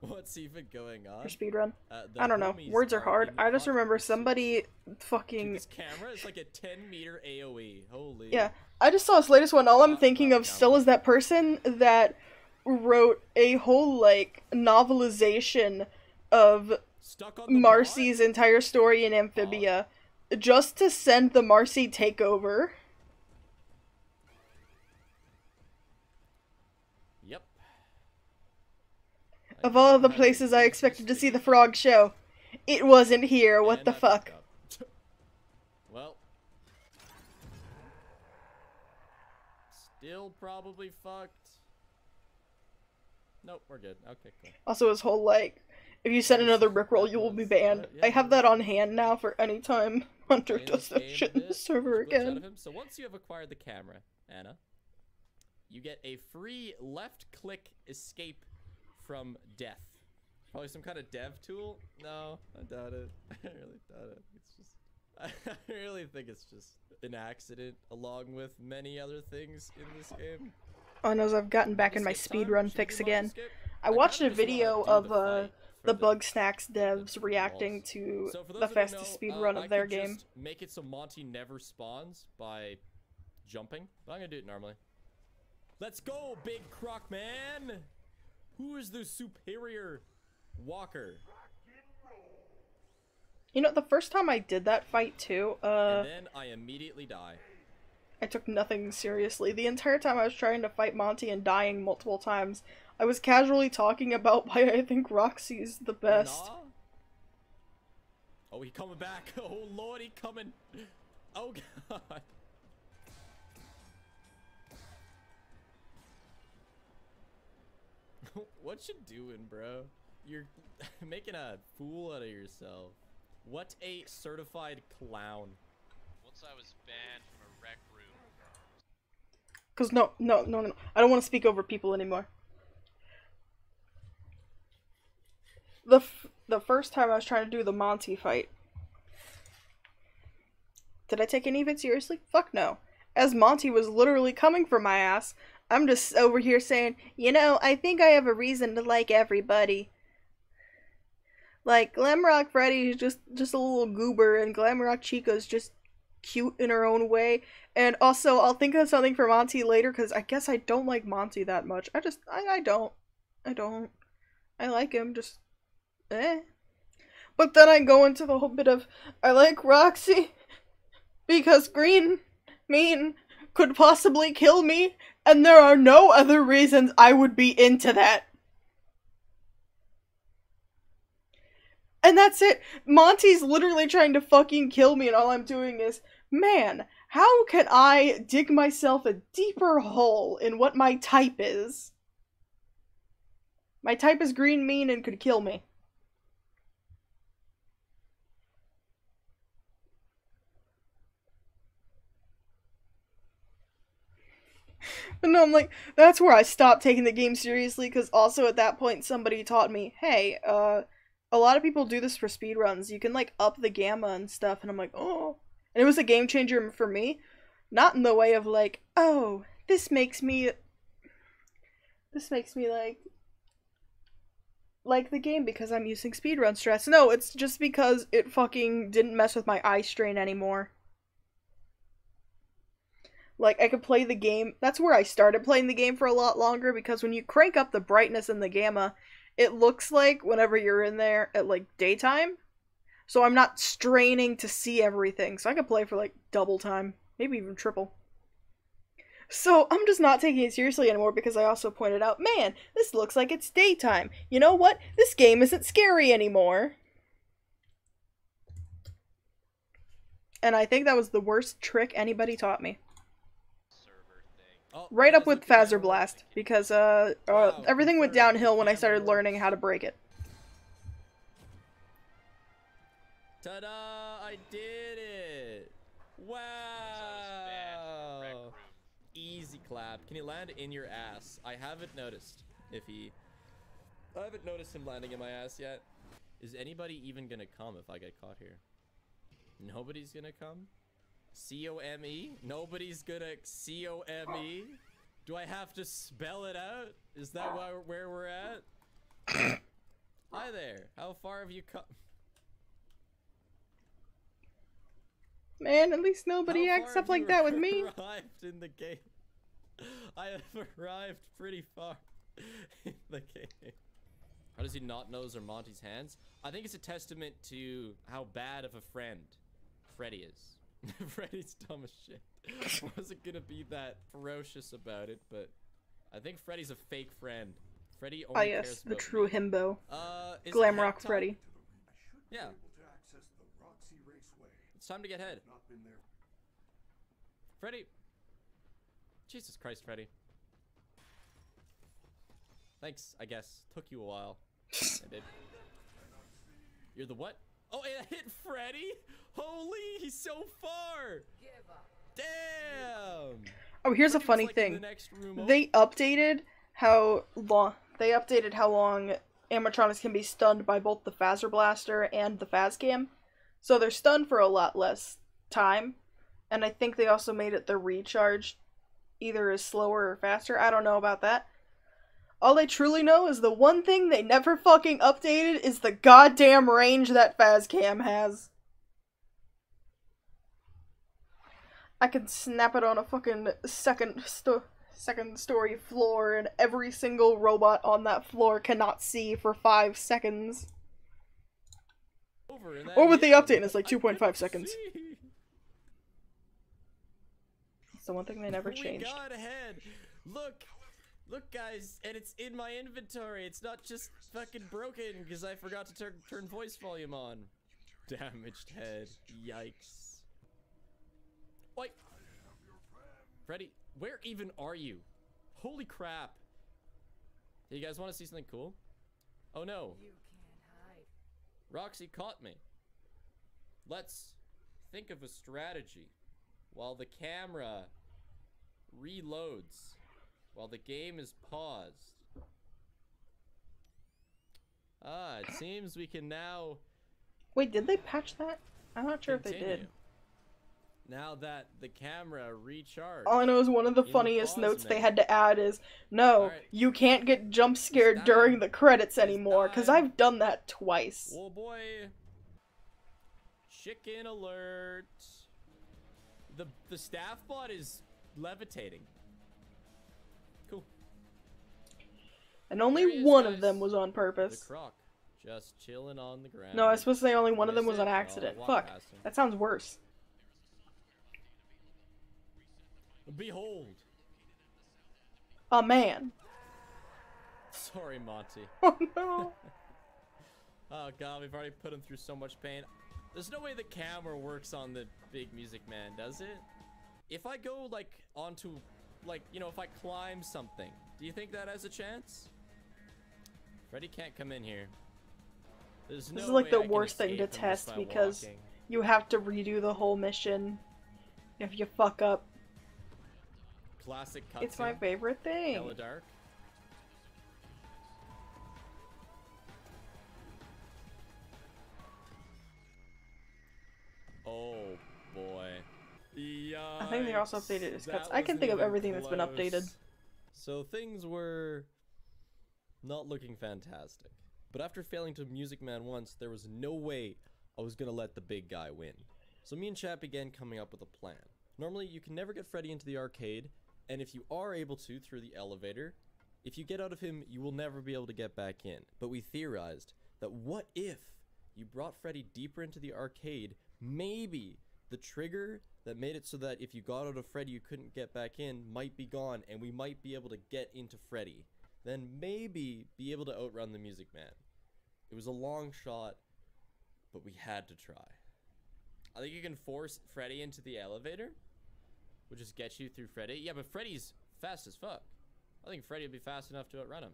What's even going on? speedrun? Uh, I don't know. Words are hard. I just remember somebody Dude, fucking this camera is like a 10 meter AoE. Holy. Yeah, I just saw his latest one. All I'm thinking of still is that person that wrote a whole like novelization of Marcy's entire story in Amphibia oh. just to send the Marcy takeover. Yep. I Of all don't the places I expected to see the frog show, it wasn't here. What And the I fuck? well. Still probably fucked. Nope, we're good. Okay, cool. Also, his whole like, if you send another Rickroll, you will be banned. Uh, I have that on hand now for any time Hunter does that shit in the server again. So once you have acquired the camera, Anna, you get a free left-click escape from death. Probably some kind of dev tool. No, I doubt it. I really doubt it. It's just. I really think it's just an accident, along with many other things in this game. Oh no, I've gotten back in my speedrun fix again. I watched a kinda just wanna video of the uh the Bugsnax devs reacting to So for those the fastest know, speed uh, of their game. Make it so Monty never spawns by jumping, but I'm gonna do it normally. Let's go, big croc man. Who is the superior walker? You know, the first time I did that fight too, uh, and then I immediately die. I took nothing seriously. The entire time I was trying to fight Monty and dying multiple times, I was casually talking about why I think Roxy's the best. Nah? Oh, he coming back. Oh lord, he coming. Oh god. what you doing, bro? You're making a fool out of yourself. What a certified clown. Once I was banned from a rec room. Cause no, no, no, no, I don't want to speak over people anymore. The the first time I was trying to do the Monty fight, did I take any of it seriously? Fuck no. As Monty was literally coming for my ass, I'm just over here saying, you know, I think I have a reason to like everybody. Like Glamrock Freddy is just just a little goober, and Glamrock Chica's just cute in her own way. And also, I'll think of something for Monty later because I guess I don't like Monty that much. I just, I, I don't. I don't. I like him, just, eh. But then I go into the whole bit of, I like Roxy because Green Mean could possibly kill me, and there are no other reasons I would be into that. And that's it. Monty's literally trying to fucking kill me, and all I'm doing is, man, how can I dig myself a deeper hole in what my type is? My type is green mean and could kill me. But no, I'm like, that's where I stopped taking the game seriously, because also at that point somebody taught me, hey, uh, a lot of people do this for speedruns. You can, like, up the gamma and stuff, and I'm like, oh. And it was a game changer for me. Not in the way of, like, oh, this makes me. This makes me, like. Like the game because I'm using speedrun stress. No, it's just because it fucking didn't mess with my eye strain anymore. Like, I could play the game. That's where I started playing the game for a lot longer because when you crank up the brightness and the gamma, it looks like whenever you're in there at like daytime. So I'm not straining to see everything. So I could play for like double time, maybe even triple. So I'm just not taking it seriously anymore because I also pointed out, man, this looks like it's daytime. You know what? This game isn't scary anymore. And I think that was the worst trick anybody taught me. Server thing. Oh, Right up with look Fazer. Blast because uh, uh everything went downhill when I started learning how to break it. Ta-da! I did it! Once I was banned from a rec Wow! Easy clap. Can he land in your ass? I haven't noticed if he. I haven't noticed him landing in my ass yet. Is anybody even gonna come if I get caught here? Nobody's gonna come? C O M E? Nobody's gonna C O M E? Do I have to spell it out? Is that why, where we're at? Hi there. How far have you come? Man, at least nobody How acts up like that with me. Arrived in the game. I have arrived pretty far in the game. How does he not know Monty's hands? I think it's a testament to how bad of a friend Freddy is. Freddy's dumb as shit. I wasn't gonna be that ferocious about it, but I think Freddy's a fake friend. Freddy only Ah cares yes, the about true me. himbo. Uh, is Glam head Rock time? Freddy. Yeah, to access the Roxy Raceway. it's time to get head. Not been there. Freddy. Jesus Christ, Freddy. Thanks, I guess. Took you a while. I did. You're the what? Oh, it hit Freddy? Holy, he's so far! Damn! Oh, here's a funny like, thing. the next room over. They updated how long they updated how long animatronics can be stunned by both the Fazer Blaster and the Fazcam. So they're stunned for a lot less time. And I think they also made it the recharge either is slower or faster. I don't know about that. All I truly know is the one thing they never fucking updated is the goddamn range that Fazcam has. I can snap it on a fucking second sto- second story floor and every single robot on that floor cannot see for 5 seconds. Over in that Or with the update, it's like 2.5 seconds. see. It's the one thing they never we changed. got ahead. Look, look, guys, and it's in my inventory. It's not just fucking broken because I forgot to turn turn voice volume on. Damaged head. Yikes. Wait. Freddy, where even are you? Holy crap. Hey, you guys want to see something cool? Oh no. Roxy caught me. Let's think of a strategy while the camera reloads, while the game is paused. Ah, it seems we can now Wait, did they patch that? I'm not sure if they did. Now that the camera recharged. All I know is one of the funniest notes they had to add is no, Alright. you can't get jump scared Stop. during the credits anymore, because I've done that twice. Oh boy. Chicken alert. The the staff bot is levitating. And only one of them was on The purpose. croc just chilling on the ground. No, I was supposed to say only one of them was it? on Oh, accident. Fuck. That sounds worse. Behold. A man. Sorry, Monty. Oh no. Oh god, we've already put him through so much pain. There's no way the camera works on the big music man, does it? If I go like onto like, you know, if I climb something, do you think that has a chance? Freddy can't come in here. There's This no is like the I worst thing to escape him just test because walking. you have to redo the whole mission if you fuck up. classic. It's my favorite thing. Dark. Oh boy. I think they also updated his cuts. I can think of everything that's been updated. So things were not looking fantastic. But after failing to Music Man once, there was no way I was gonna let the big guy win. So me and Chat began coming up with a plan. Normally, you can never get Freddy into the arcade, and if you are able to through the elevator, if you get out of him, you will never be able to get back in. But we theorized that what if you brought Freddy deeper into the arcade, maybe the trigger that made it so that if you got out of Freddy you couldn't get back in might be gone and we might be able to get into Freddy. Then maybe be able to outrun the Music Man. It was a long shot, but we had to try. I think you can force Freddy into the elevator, which just get you through Freddy. Yeah, but Freddy's fast as fuck. I think Freddy would be fast enough to outrun him.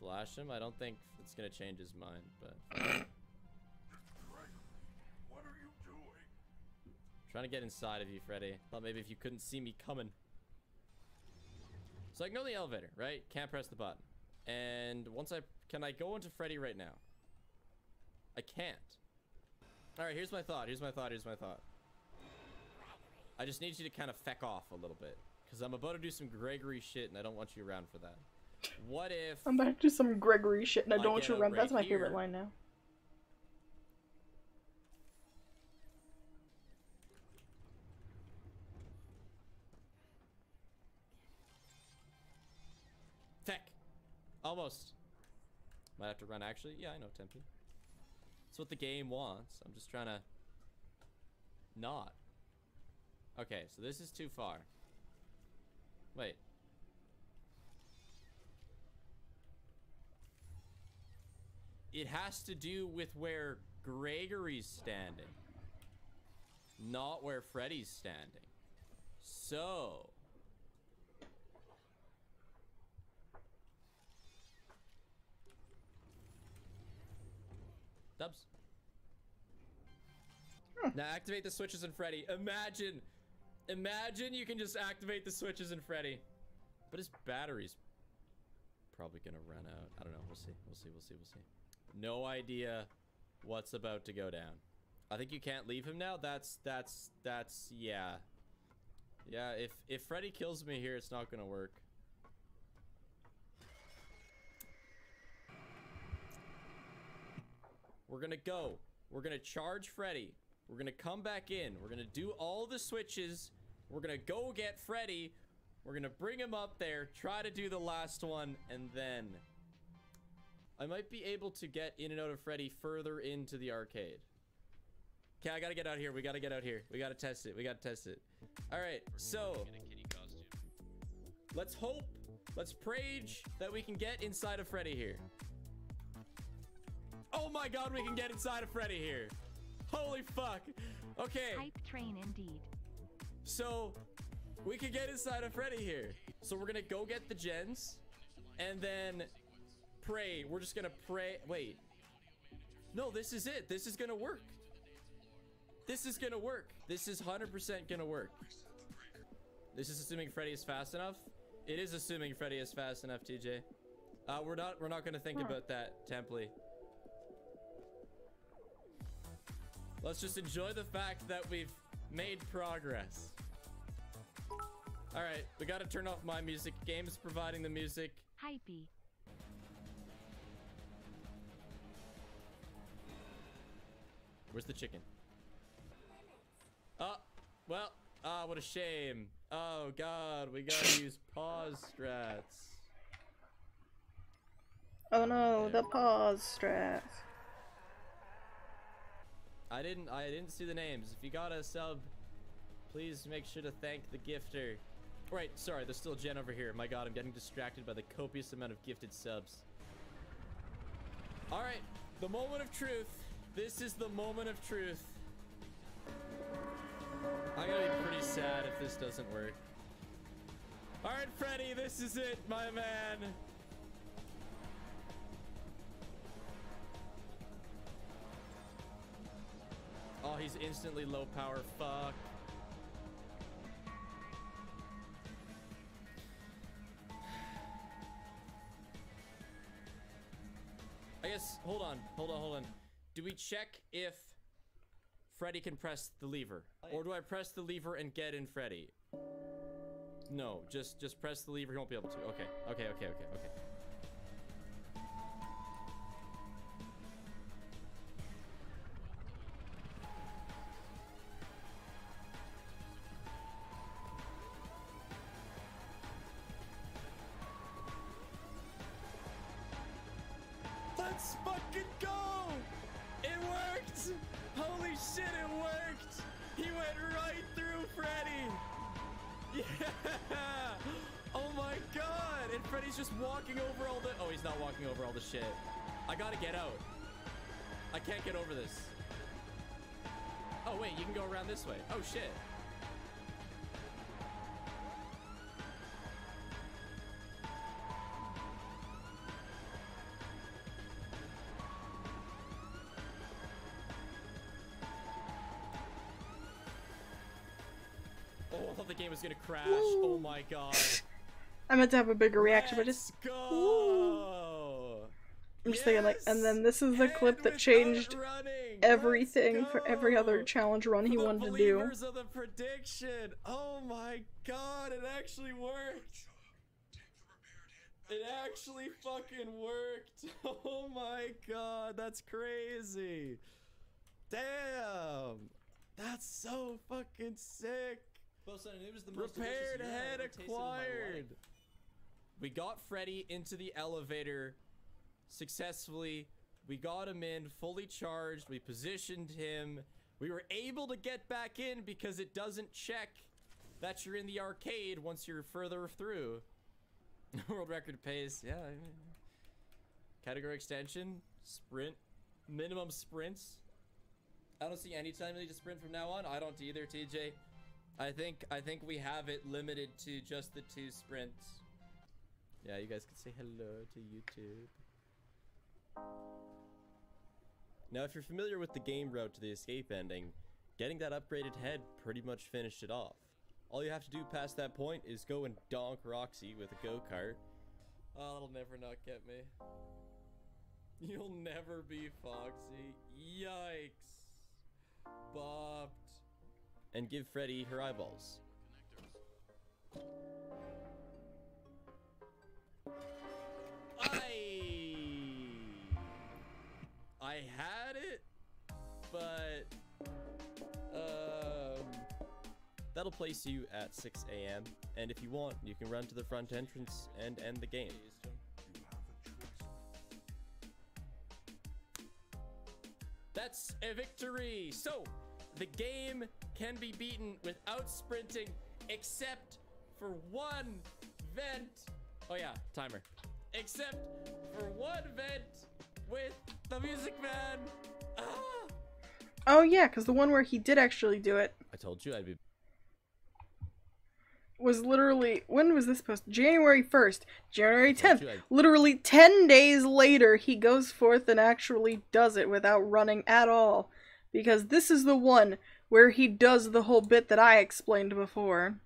Flash him? I don't think it's gonna change his mind, but What are you doing? trying to get inside of you, Freddy. Thought maybe if you couldn't see me coming. So I can go in the elevator, right? Can't press the button. And once I can I go into Freddy right now? I can't. Alright, here's my thought, here's my thought, here's my thought. I just need you to kind of feck off a little bit. Because I'm about to do some Gregory shit and I don't want you around for that. What if I'm about to do some Gregory shit and I I don't want you around. right That's my favorite line now. Almost. Might have to run actually. Yeah, I know Tempe. That's what the game wants. I'm just trying to not. Okay, so this is too far. Wait. It has to do with where Gregory's standing. Not where Freddy's standing. So, Dubs. Hmm. Now activate the switches in Freddy. Imagine, imagine you can just activate the switches in Freddy. But his battery's probably gonna run out. I don't know. We'll see. We'll see. We'll see. We'll see. No idea what's about to go down. I think you can't leave him now. That's that's that's yeah. Yeah, if if Freddy kills me here, it's not gonna work. We're gonna go. We're gonna charge Freddy. We're gonna come back in. We're gonna do all the switches. We're gonna go get Freddy. We're gonna bring him up there, try to do the last one, and then I might be able to get in and out of Freddy further into the arcade. Okay, I gotta get out here. We gotta get out here. We gotta test it. We gotta test it. All right, so Get a kitty costume. let's hope, let's prage that we can get inside of Freddy here. Oh my god, we can get inside of Freddy here. Holy fuck. Okay. Hype train indeed. So we can get inside of Freddy here. So we're gonna go get the gens and then pray. We're just gonna pray. Wait. No, this is it. This is gonna work. This is gonna work. This is 100% gonna work. This is assuming Freddy is fast enough. It is assuming Freddy is fast enough, TJ. Uh, we're not. We're not gonna think about that, Templey. Let's just enjoy the fact that we've made progress. All right, we got to turn off my music. Game's providing the music. Hypey. Where's the chicken? Oh, well, ah, what a shame. Oh God, we gotta use pause strats. Oh no, the pause strat. I didn't, I didn't see the names. If you got a sub, please make sure to thank the gifter. Right, sorry, there's still Jen over here. My God, I'm getting distracted by the copious amount of gifted subs. All right, the moment of truth. This is the moment of truth. I'm gonna be pretty sad if this doesn't work. All right, Freddy, this is it, my man. Oh, he's instantly low power. Fuck. I guess, hold on, hold on, hold on. Do we check if Freddy can press the lever? Or do I press the lever and get in Freddy? No, just just press the lever. He won't be able to. Okay, okay, okay, okay, okay. Thought the game was gonna crash. Oh my god. I meant to have a bigger reaction, but just go! I'm just thinking like, and then this is the Yes! clip that changed everything for every other challenge run he the wanted to do. of the prediction. Oh my god, it actually worked. It actually fucking worked. Oh my god, that's crazy. Damn. That's so fucking sick. Repaired head acquired. We got Freddy into the elevator successfully. We got him in fully charged. We positioned him. We were able to get back in because it doesn't check that you're in the arcade once you're further through. World record pace. Yeah. I mean, category extension. Sprint. Minimum sprints. I don't see any time really to sprint from now on. I don't either, TJ. I think I think we have it limited to just the two sprints. Yeah, you guys can say hello to YouTube. Now, if you're familiar with the game route to the escape ending, getting that upgraded head pretty much finished it off. All you have to do past that point is go and donk Roxy with a go-kart. Oh, that'll never not get me. You'll never be Foxy. Yikes. Bopped. And give Freddy her eyeballs. I I had it, but um, that'll place you at 6 a.m. And if you want, you can run to the front entrance and end the game. That's a victory! So, the game can be beaten without sprinting, except for one vent. Oh, yeah, timer. Except for one vent with the Music Man. Ah! Oh yeah, because the one where he did actually do it I told you I'd be. was literally when was this post? January first, January tenth. I'd- Literally ten days later, he goes forth and actually does it without running at all, because this is the one where he does the whole bit that I explained before.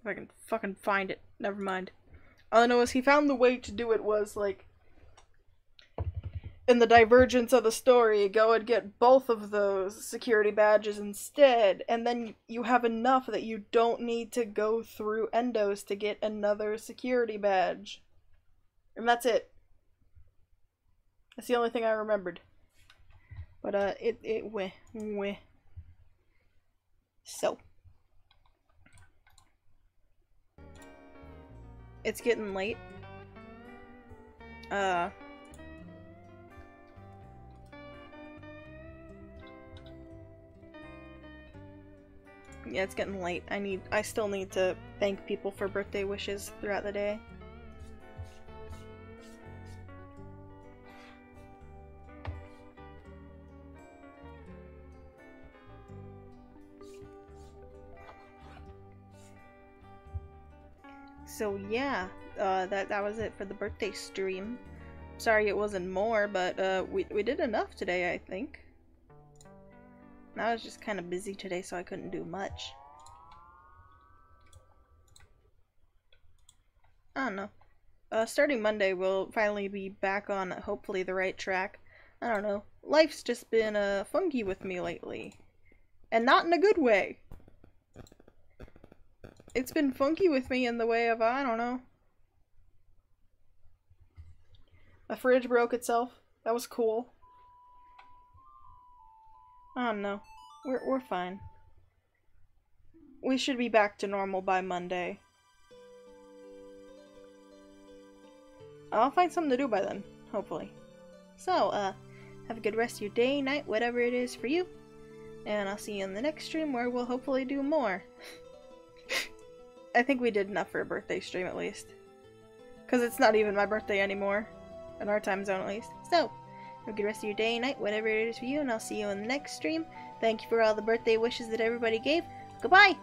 If I can fucking find it, never mind. All I know is he found the way to do it was like in the divergence of the story, go and get both of those security badges instead, and then you have enough that you don't need to go through endos to get another security badge. And that's it. That's the only thing I remembered. But uh it it went went. So it's getting late. Uh Yeah, it's getting late. I need I still need to thank people for birthday wishes throughout the day. So yeah, uh, that that was it for the birthday stream. Sorry it wasn't more, but uh, we we did enough today, I think. I was just kind of busy today, so I couldn't do much. I don't know. Uh, starting Monday, we'll finally be back on hopefully the right track. I don't know. Life's just been uh, funky with me lately. And not in a good way. It's been funky with me in the way of, I don't know. My fridge broke itself. That was cool. I don't know. We're, we're fine. We should be back to normal by Monday. I'll find something to do by then, hopefully. So, uh, have a good rest of your day, night, whatever it is for you. And I'll see you in the next stream where we'll hopefully do more. I think we did enough for a birthday stream at least. Because it's not even my birthday anymore. In our time zone at least. So, have a good rest of your day, night, whatever it is for you, and I'll see you in the next stream. Thank you for all the birthday wishes that everybody gave. Goodbye!